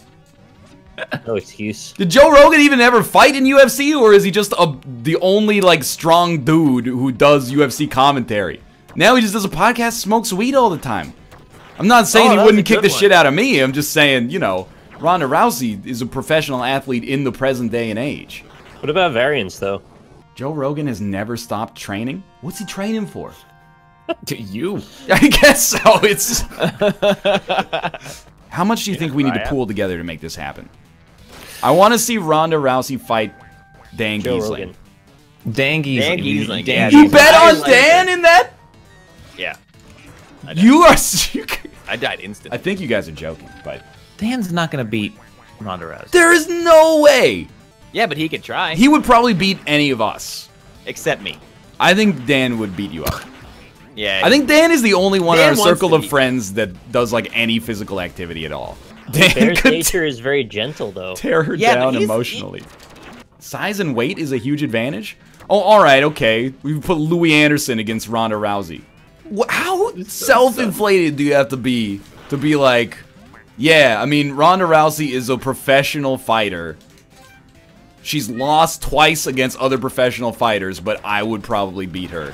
No excuse. Did Joe Rogan even ever fight in UFC, or is he just a, the only like strong dude who does UFC commentary? Now he just does a podcast, smokes weed all the time. I'm not saying Oh, he wouldn't kick the one. shit out of me. I'm just saying, you know, Ronda Rousey is a professional athlete in the present day and age. What about variants, though? Joe Rogan has never stopped training. What's he training for? To you. I guess so. It's. How much do you think we need to pool together to make this happen? I want to see Ronda Rousey fight Dan Joe Gheesling. Rogan. Dan Gheesling. Dan Gheesling, Dan yeah, You bet on like Dan in that? yeah. You are. I died instantly. I think you guys are joking, but Dan's not gonna beat Ronda Rousey. there is no way yeah, but he could try. he would probably beat any of us. Except me. I think Dan would beat you up. Yeah. I think Dan is the only one Dan in our circle of friends that does like any physical activity at all. Dan Bear's could nature is very gentle, though. tear her Yeah, down he's- emotionally. Size and weight is a huge advantage. Oh, all right, okay. We put Louie Anderson against Ronda Rousey. Wh- How self-inflated do you have to be to be like, yeah? I mean, Ronda Rousey is a professional fighter. She's lost twice against other professional fighters, but I would probably beat her.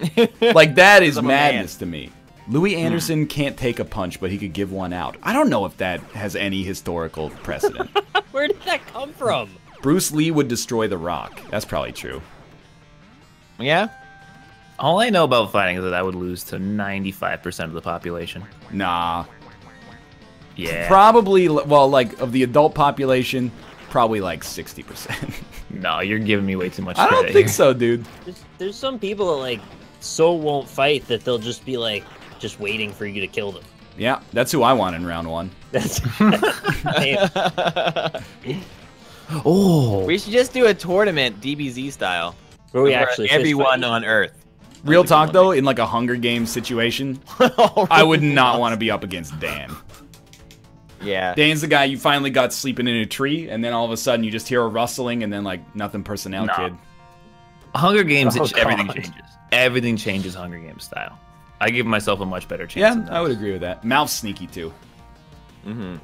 like that is I'm man. madness to me. Louie hmm. Anderson can't take a punch, but he could give one out. I don't know if that has any historical precedent. Where did that come from? Bruce Lee would destroy The Rock. That's probably true. yeah. All I know about fighting is that I would lose to 95% of the population. Nah. Yeah. Probably, well, like, of the adult population, probably like 60%. no, you're giving me way too much I don't think here. so, dude. There's, there's some people that like so won't fight that they'll just be like just waiting for you to kill them. Yeah, that's who I want in round one. That's Oh, we should just do a tournament, DBZ style. where we actually everyone on Earth. Real talk though, in like a Hunger Games situation, I would not want to be up against Dan. Yeah. Dan's the guy you finally got sleeping in a tree, and then all of a sudden you just hear a rustling, and then like nothing personnel Nah. kid. Hunger Games, Oh, it- everything changes. Everything changes Hunger Games style. I give myself a much better chance. Yeah, I would agree with that. Mouth's sneaky too. hmm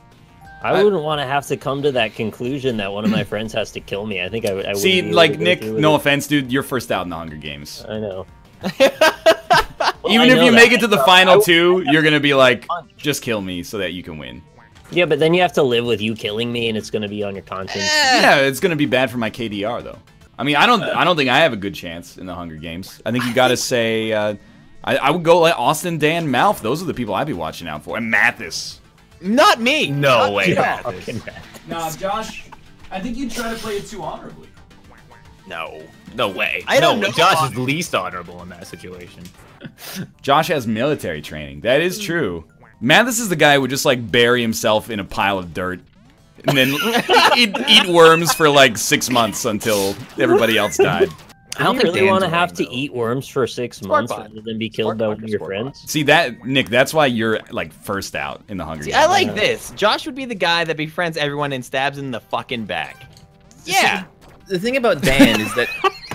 I wouldn't want to have to come to that conclusion that one of my friends has to kill me. I think I would. I See, like Nick, no it. offense, dude, you're first out in the Hunger Games. I know. Well, Even I if know you that. make it to the final two, you're gonna be like, just kill me so that you can win. Yeah, but then you have to live with you killing me, and it's going to be on your conscience. Yeah, it's gonna be bad for my KDR though. I mean, I don't, I don't think I have a good chance in the Hunger Games. I think you got to say, uh, I, I would go like Austin, Dan, Mouth. Those are the people I'd be watching out for, and Mathas. Not me. No Not way. me. Fucking bad. Nah, Josh, I think you try to play it too honorably. No. No way. I don't no, know. Josh is least honorable in that situation. Josh has military training. That is true. Mathas is the guy who would just like bury himself in a pile of dirt and then eat, eat worms for like six months until everybody else died. I don't think really want to wrong, have to eat worms for six Sport months bot. rather than be killed Sport by bot one of your sport bot. friends? See that, Nick? That's why you're like first out in the Hunger See, Games. I like this. Josh would be the guy that befriends everyone and stabs in the fucking back. Yeah. The thing about Dan is that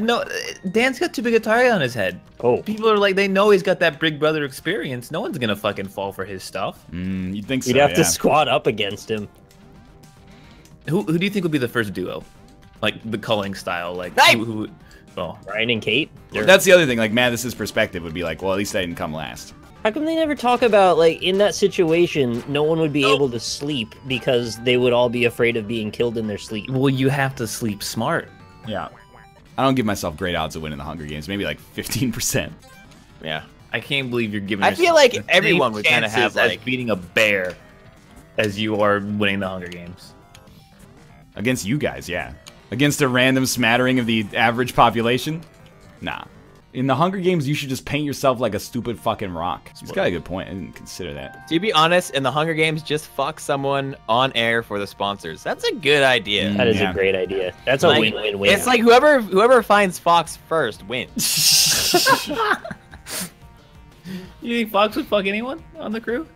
no, Dan's got too big a target on his head. Oh, People are like, they know he's got that big brother experience. No one's gonna fucking fall for his stuff. Mm, you think so? you'd have yeah. to squat up against him. Who, who do you think would be the first duo? Like the culling style, like Hey! who, who? Oh, Ryan and Kate. They're- That's the other thing. Like Mathas's perspective would be like, well, at least I didn't come last. How come they never talk about like in that situation? No one would be able to sleep because they would all be afraid of being killed in their sleep. well, you have to sleep smart. Yeah. I don't give myself great odds of winning the Hunger Games. Maybe like 15%. Yeah. I can't believe you're giving. I feel like the everyone would kinda have, like- beating a bear as you are winning the Hunger Games. Against you guys, yeah. Against a random smattering of the average population? Nah. In the Hunger Games, you should just paint yourself like a stupid fucking rock. He's got a good point. I didn't consider that. To be honest, in the Hunger Games, just fuck someone on air for the sponsors. That's a good idea. Mm, that is Yeah. a great idea. That's a win-win-win. It's like whoever whoever finds Fox first wins. You think Fox would fuck anyone on the crew?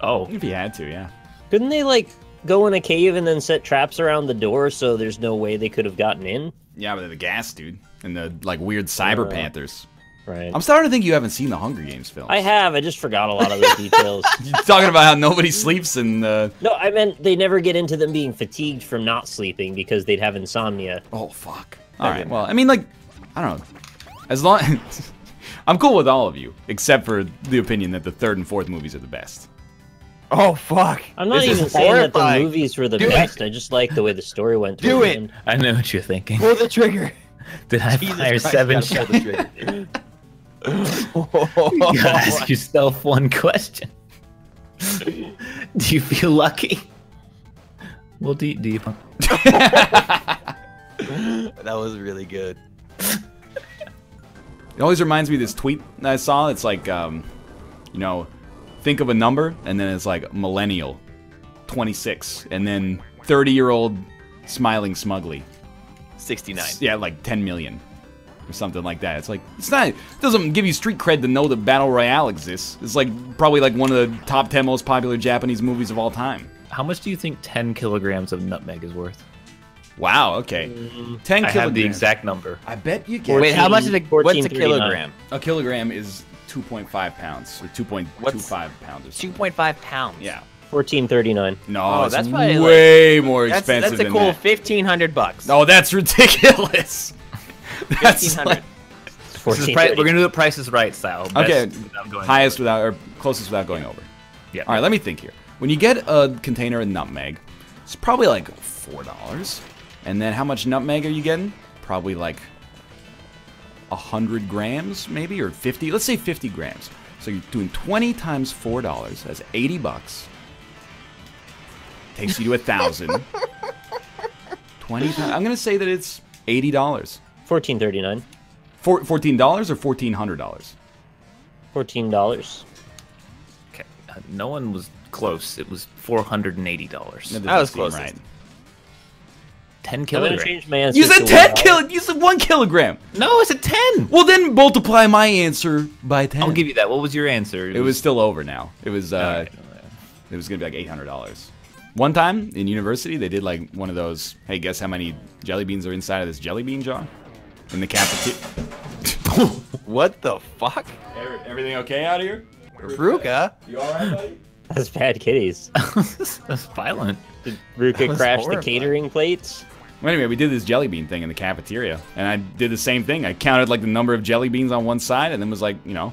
Oh, If he had to, yeah. couldn't they like go in a cave and then set traps around the door so there's no way they could have gotten in? Yeah, but the gas, dude. And the like weird cyber Uh, panthers. Right. I'm starting to think you haven't seen the Hunger Games films. I have. I just forgot a lot of the details. You're talking about how nobody sleeps and uh No, I meant they never get into them being fatigued from not sleeping because they'd have insomnia. Oh fuck. All right. Well, I mean, like, I don't know. As long, I'm cool with all of you, except for the opinion that the third and fourth movies are the best. oh fuck! I'm not This even saying that the movies were the Do it. best. I just like the way the story went. Do it. end. I know what you're thinking. Pull the trigger. Did I Jesus fire Christ, seven shots? pull the. You gotta ask yourself one question. do you feel lucky? Well, do you, do you? that was really good. It always reminds me of this tweet that I saw. It's like, um, you know, think of a number, and then it's like millennial, 26, and then 30 year old smiling smugly. 69. Yeah, like 10 million or something like that. It's like it's not. It doesn't give you street cred to know that Battle Royale exists. It's like probably like one of the top 10 most popular Japanese movies of all time. How much do you think 10 kilograms of nutmeg is worth? Wow. Okay. Mm, 10 I kilograms. have the exact number. I bet you get Wait, how much is a, what's a kilogram? a kilogram is 2.5 pounds or 2.25 pounds. Or something. 2.5 pounds. Yeah. Fourteen thirty nine. No, Oh, that's probably, like- way more That's, expensive that's a than cool that. 1500 bucks. Oh, that's ridiculous. That's 1500. like This pri- we're gonna do the prices right style. Best Okay, without highest over. without or closest without going over. Yeah. All right, let me think here. When you get a container of nutmeg, it's probably like four dollars. And then how much nutmeg are you getting? Probably like a hundred grams, maybe, or fifty. Let's say fifty grams. So you're doing twenty times four dollars. That's eighty bucks. Takes you to a thousand. Twenty. I'm gonna say that it's eighty dollars. Fourteen thirty nine. Fourteen dollars or fourteen hundred dollars. Fourteen dollars. Okay. uh, No one was close. It was four hundred and eighty dollars. I was closest. right. Ten I'm kilograms. my answer. You said ten ten one. kilo. You said one kilogram. No, it's a ten. Well, then multiply my answer by ten. I'll give you that. What was your answer? It was still over now. It was. Uh, Okay. It was gonna be like eight hundred dollars. One time in university, they did like one of those. Hey, guess how many jelly beans are inside of this jelly bean jar? In the cafeteria. What the fuck? Everything okay out here? Ruka? You all right, buddy? That's bad kitties. That's violent. Did Ruka was crash the catering plates? Well, anyway, we did this jelly bean thing in the cafeteria, and I did the same thing. I counted like the number of jelly beans on one side, and then was like, you know,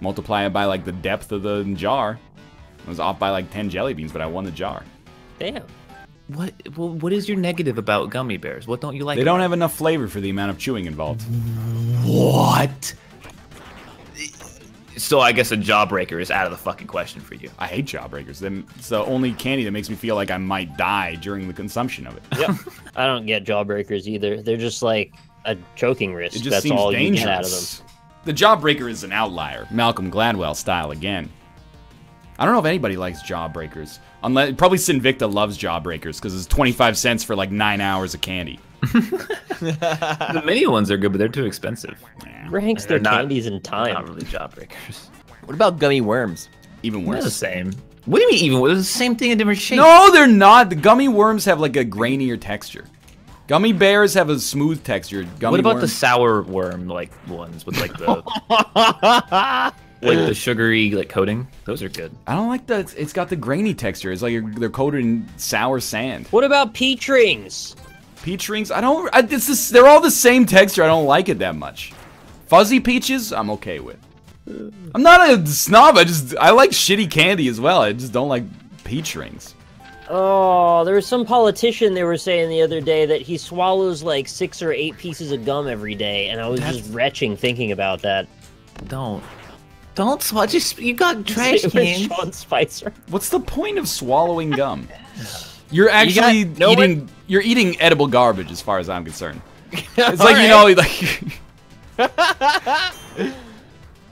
multiply it by like the depth of the jar. I was off by like ten jelly beans, but I won the jar. Damn. What? Well, what is your negative about gummy bears? What don't you like? They don't about have enough flavor for the amount of chewing involved. what? So I guess a jawbreaker is out of the fucking question for you. I hate jawbreakers. Them- It's the only candy that makes me feel like I might die during the consumption of it. Yep. I don't get jawbreakers either. They're just like a choking risk. It just That's seems all dangerous. you get out of them. The jawbreaker is an outlier, Malcolm Gladwell style again. I don't know if anybody likes jawbreakers. Unless probably Sinvicta loves jawbreakers because it's 25 cents for like nine hours of candy. the mini ones are good, but they're too expensive. Ranks They're their not- candies in time. Not really jawbreakers. What about gummy worms? Even They're the same. What do you mean even? It's the same thing in different shapes. No, they're not. The gummy worms have like a grainier texture. Gummy bears have a smooth texture. Gummy What about the sour worm like ones with like the like the sugary like coating? Those are good. I don't like the. It's, it's got the grainy texture. It's like you're, they're coated in sour sand. What about peach rings? Peach rings. I don't. I, it's this, they're all the same texture. I don't like it that much. Fuzzy peaches. I'm okay with. I'm not a snob. I just I like shitty candy as well. I just don't like peach rings. Oh, there was some politician they were saying the other day that he swallows like six or eight pieces of gum every day, and I was just retching thinking about that. Don't. Don't swallow. Just you got trash It cans. Sean Spicer. What's the point of swallowing gum? You're actually no eating. You're eating edible garbage, as far as I'm concerned. It's like you know, like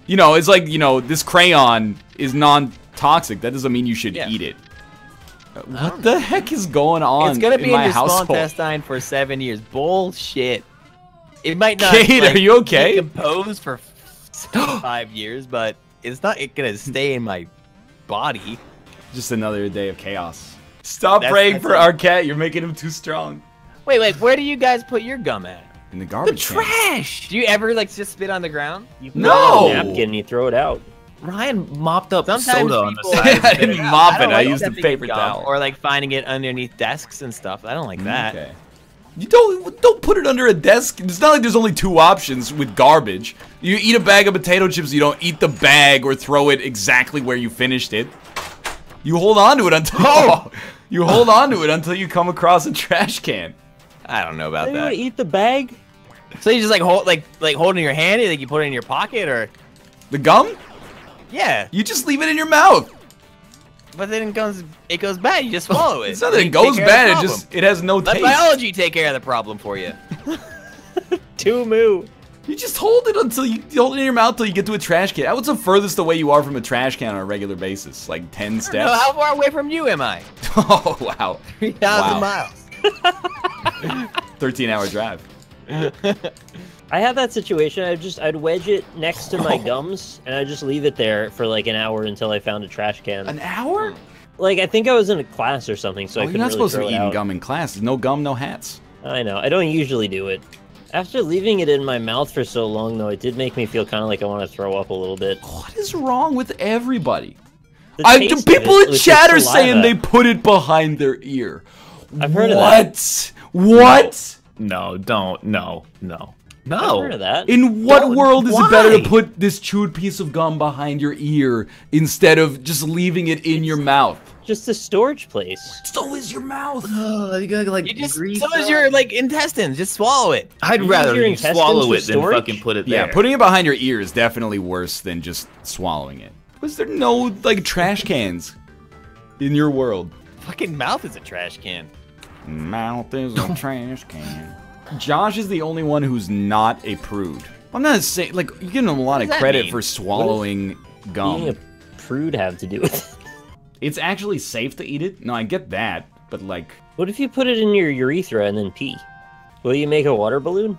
you know, it's like you know, this crayon is non-toxic. That doesn't mean you should Yeah. eat it. Uh, What the heck is going on It's gonna be in my your small household? intestine for seven years. Bullshit. It might not. Kate, like, are you okay? Decompose for five years, but it's not gonna stay in my body. Just another day of chaos. Stop That's- praying that's for it. our cat. You're making him too strong. Wait, wait. Where do you guys put your gum at? In the The garbage can. trash. Do you ever like just spit on the ground? You No! it on a napkin and you throw it out. Ryan mopped up Sometimes soda on the side. I didn't mop don't it. I like used a paper towel. Or like finding it underneath desks and stuff. I don't like that. Okay. You don't don't put it under a desk. It's not like there's only two options with garbage. You eat a bag of potato chips, you don't eat the bag or throw it exactly where you finished it. You hold on to it until Oh! you hold on to it until you come across a trash can. I don't know about Are you that. eat the bag? So you just like hold like like hold it in your hand, like you put it in your pocket, or The gum? yeah. You just leave it in your mouth. But then it goes it goes bad. You just swallow it. It's not that it goes care of the bad. It just it has no let taste. biology take care of the problem for you. Two moo. You just hold it until you, you hold it in your mouth until you get to a trash can. What's the furthest away you are from a trash can on a regular basis? Like ten So steps. how far away from you am I? oh wow. Three thousand Wow. miles. 13 hour drive. I had that situation. I just I'd wedge it next to my oh. gums and I just leave it there for like an hour until I found a trash can. An hour? Hmm. like I think I was in a class or something, so oh, I you're couldn't really supposed to throw be it eating out. gum in class. No gum, no hats. I know. I don't usually do it. After leaving it in my mouth for so long, though, it did make me feel kind of like I want to throw up a little bit. What is wrong with everybody? The I, taste people it in chat are saying they put it behind their ear. I've heard of what? that. What? No, don't. No, no, I've no. heard of that. In what Don't- world is it better to put this chewed piece of gum behind your ear instead of just leaving it in your mouth? Just a storage place. So is your mouth. Uh, you gotta like You just grease so is your like intestines. Just swallow it. I'd You use rather your you swallow it than fucking put it there. Yeah, putting it behind your ear is definitely worse than just swallowing it. Was there no like trash cans in your world? Fucking mouth is a trash can. Mouth is a trash can. Josh is the only one who's not a prude. I'm not saying like you're giving him a lot of credit mean? for swallowing gum. Being a prude have to do with it? It's actually safe to eat it. No, I get that, but like, What if you put it in your urethra and then pee? Will you make a water balloon?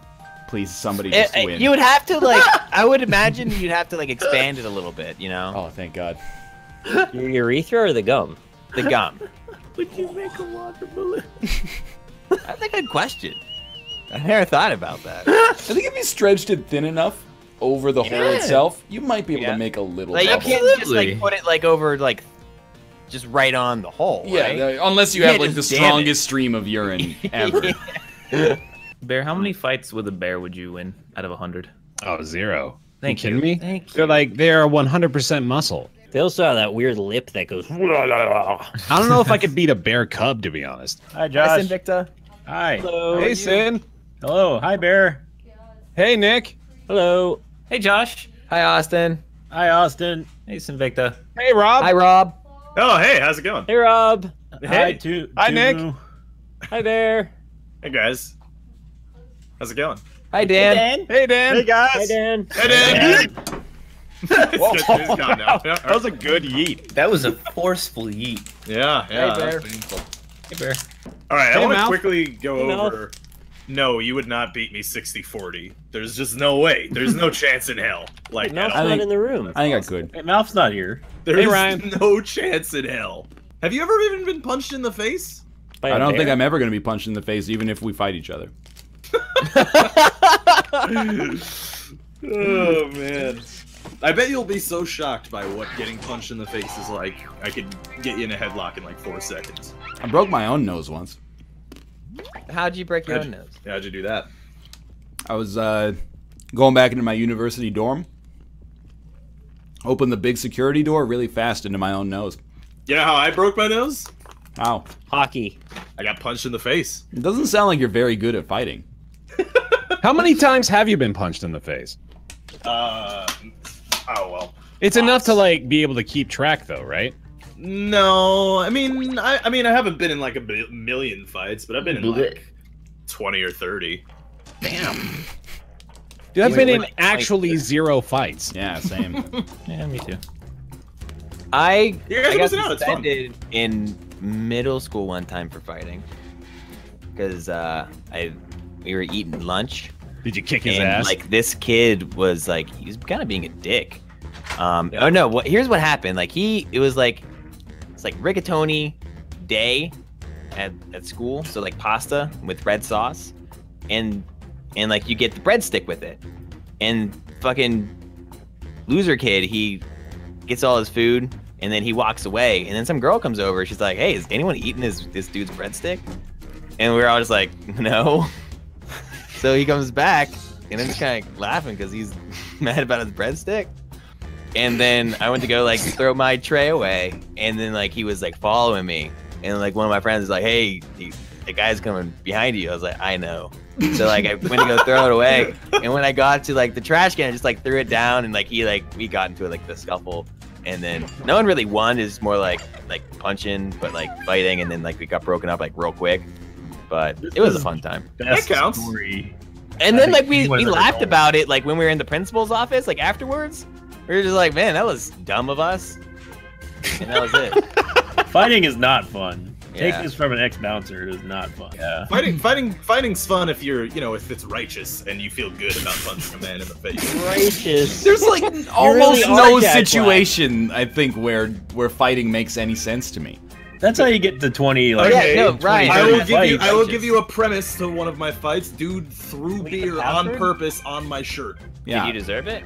please somebody eh, just it- win. you would have to like. I would imagine you'd have to like expand it a little bit. You know, Oh, thank God. Your urethra or the gum? the gum. Would you make a water balloon? That's a good question. I never thought about that. I think if you stretched it thin enough over the hole itself, you might be able Yeah. to make a little. Like you can't just like put it like over like just right on the hole. Yeah, right? the- unless you You have like the just dam it. strongest stream of urine ever. Bear, how many fights with a bear would you win out of a hundred? Oh, zero. Thank you. you. Kidding me? Thank They're like they are 100% muscle. They also have that weird lip that goes. I don't know if I could beat a bear cub to be honest. Hi, Josh. Invicta. Hi. Hello. Hey, You- Sin. Hello. Hi, Bear. Hey, Nick. Hello. Hey, Josh. Hi, Austin. Hi, Austin. Hey, Sinvicta. Hey, Rob. Hi, Rob. Oh, hey, how's it going? Hey, Rob. Hi, Tu- Hi, Nick. Hi, Bear. Hey, guys. How's it going? Hi, Dan. Hey, Dan. Hey, guys. Hi, Dan. Hey, Dan. It's good, it's gone That was a good yeet. That was a forceful yeet. yeah. yeah Hey, Bear. Hey, Bear. All right, I Hey, want to quickly go Hey, Mouth. Over. No, you would not beat me 60-40. There's just no way. There's no chance in hell. Like, at Mouth's all. not think- in the room. I think I could. Hey, Mouth's not here. there's Ryan. no chance in hell. Have you ever even been punched in the face? By I a don't think? I'm ever going to be punched in the face, even if we fight each other. Oh man. I bet you'll be so shocked by what getting punched in the face is like. I could get you in a headlock in like four seconds. I broke my own nose once. How'd you break your How'd own you- nose? How'd you do that? I was uh, going back into my university dorm. Opened the big security door really fast into my own nose. You know how I broke my nose? Wow. Hockey. I got punched in the face. It doesn't sound like you're very good at fighting. How many times have you been punched in the face? Uh, oh well. It's enough to like be able to keep track though, right? No, I mean, I, I mean, I haven't been in like a million fights, but I've been in like twenty or thirty. Dude, I've Wait, been in wait, actually zero fights. Yeah, same. Yeah, me too. I, You guys I are got missing out, it's fun. suspended in middle school one time for fighting because uh, I we were eating lunch Did you kick his and ass? like this kid was like he was kind of being a dick. Um, oh no, what, here's what happened. Like he, it was like it's like rigatoni day at at school, so like pasta with red sauce, and and like you get the breadstick with it, and fucking loser kid he gets all his food and then he walks away. And then some girl comes over. She's like hey is anyone eating this this dude's breadstick? And we are all just like no. So he comes back and i'm just kind of laughing because he's mad about his breadstick and then i went to go like throw my tray away. And then like he was like following me. And like one of my friends is like hey he, the guy's coming behind you. I was like i know. So like i went to go throw it away. And when i got to like the trash can i just like threw it down. And like he like we got into like the scuffle. And then no one really won. Is more like like punching but like fighting. And then like we got broken up like real quick. But it was a fun time. Best That counts. story. and I then like we, we laughed about it like when we were in the principal's office like afterwards we were just like man that was dumb of us and that was it Fighting is not fun. Yeah. Take this from an ex bouncer. It is not fun. Yeah. Fighting, fighting, fighting's fun if you're, you know, if it's righteous and you feel good about punching a man in the face. Righteous. There's like almost are no Jack Black. situation I think where where fighting makes any sense to me. That's how you get to 20. Like, oh, Okay, no, Ryan. I will fights. give you. I will give you a premise to one of my fights. Dude threw beer on purpose on my shirt. Yeah. did you deserve it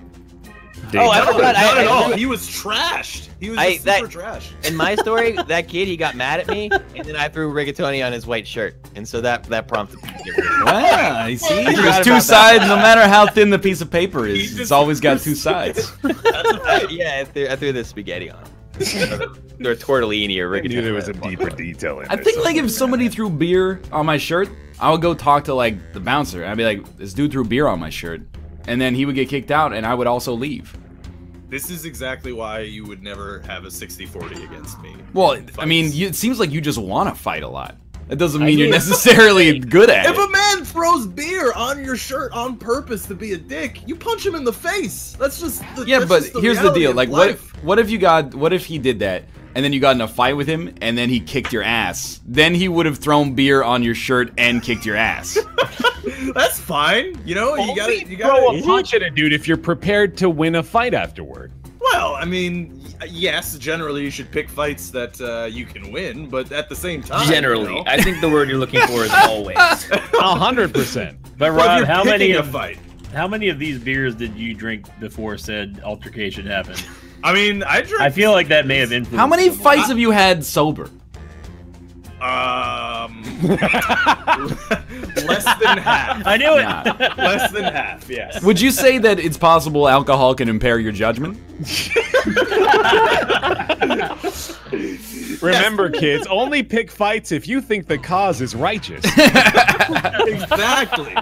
Did Oh, he I forgot. you? Not I- at I- all. He was trashed. He was I- super that- trash. in my story that kid he got mad at me and then i threw rigatoni on his white shirt and so that that prompted me to get rid of it. Ah, you see, forgot there's two about that. sides. No matter how thin the piece of paper He is, it's always got two sides. yeah, I threw, I threw the spaghetti on. or tortellini or rigatoni. I rigatoni. knew there was a deeper detail in I think like if somewhere. somebody threw beer on my shirt, I would go talk to like the bouncer. I'd be like, "This dude threw beer on my shirt," and then he would get kicked out, and I would also leave. This is exactly why you would never have a 60-40 against me. Well, I mean, you, it seems like you just want to fight a lot. That doesn't mean you're necessarily good at If it. If a man throws beer on your shirt on purpose to be a dick, you punch him in the face. That's just the, Yeah, that's but just the here's the deal. Like, what? life. What if you got? What if he did that, and then you got in a fight with him, and then he kicked your ass? Then he would have thrown beer on your shirt and kicked your ass. That's fine. You know, you got to You throw got a punch at a dude if you're prepared to win a fight afterward. Well, I mean, yes, generally you should pick fights that uh, you can win, but at the same time, Generally, you know, I think the word you're looking for is always. A hundred percent. But well, Rob, you're how many a of fight? how many of these beers did you drink before said altercation happened? I mean, I drink. I feel like that may have influenced. How many them. fights have you had sober? Um, less than half. I knew it. Nah. Less than half. Yes. Would you say that it's possible alcohol can impair your judgment? Remember, kids, only pick fights if you think the cause is righteous. exactly.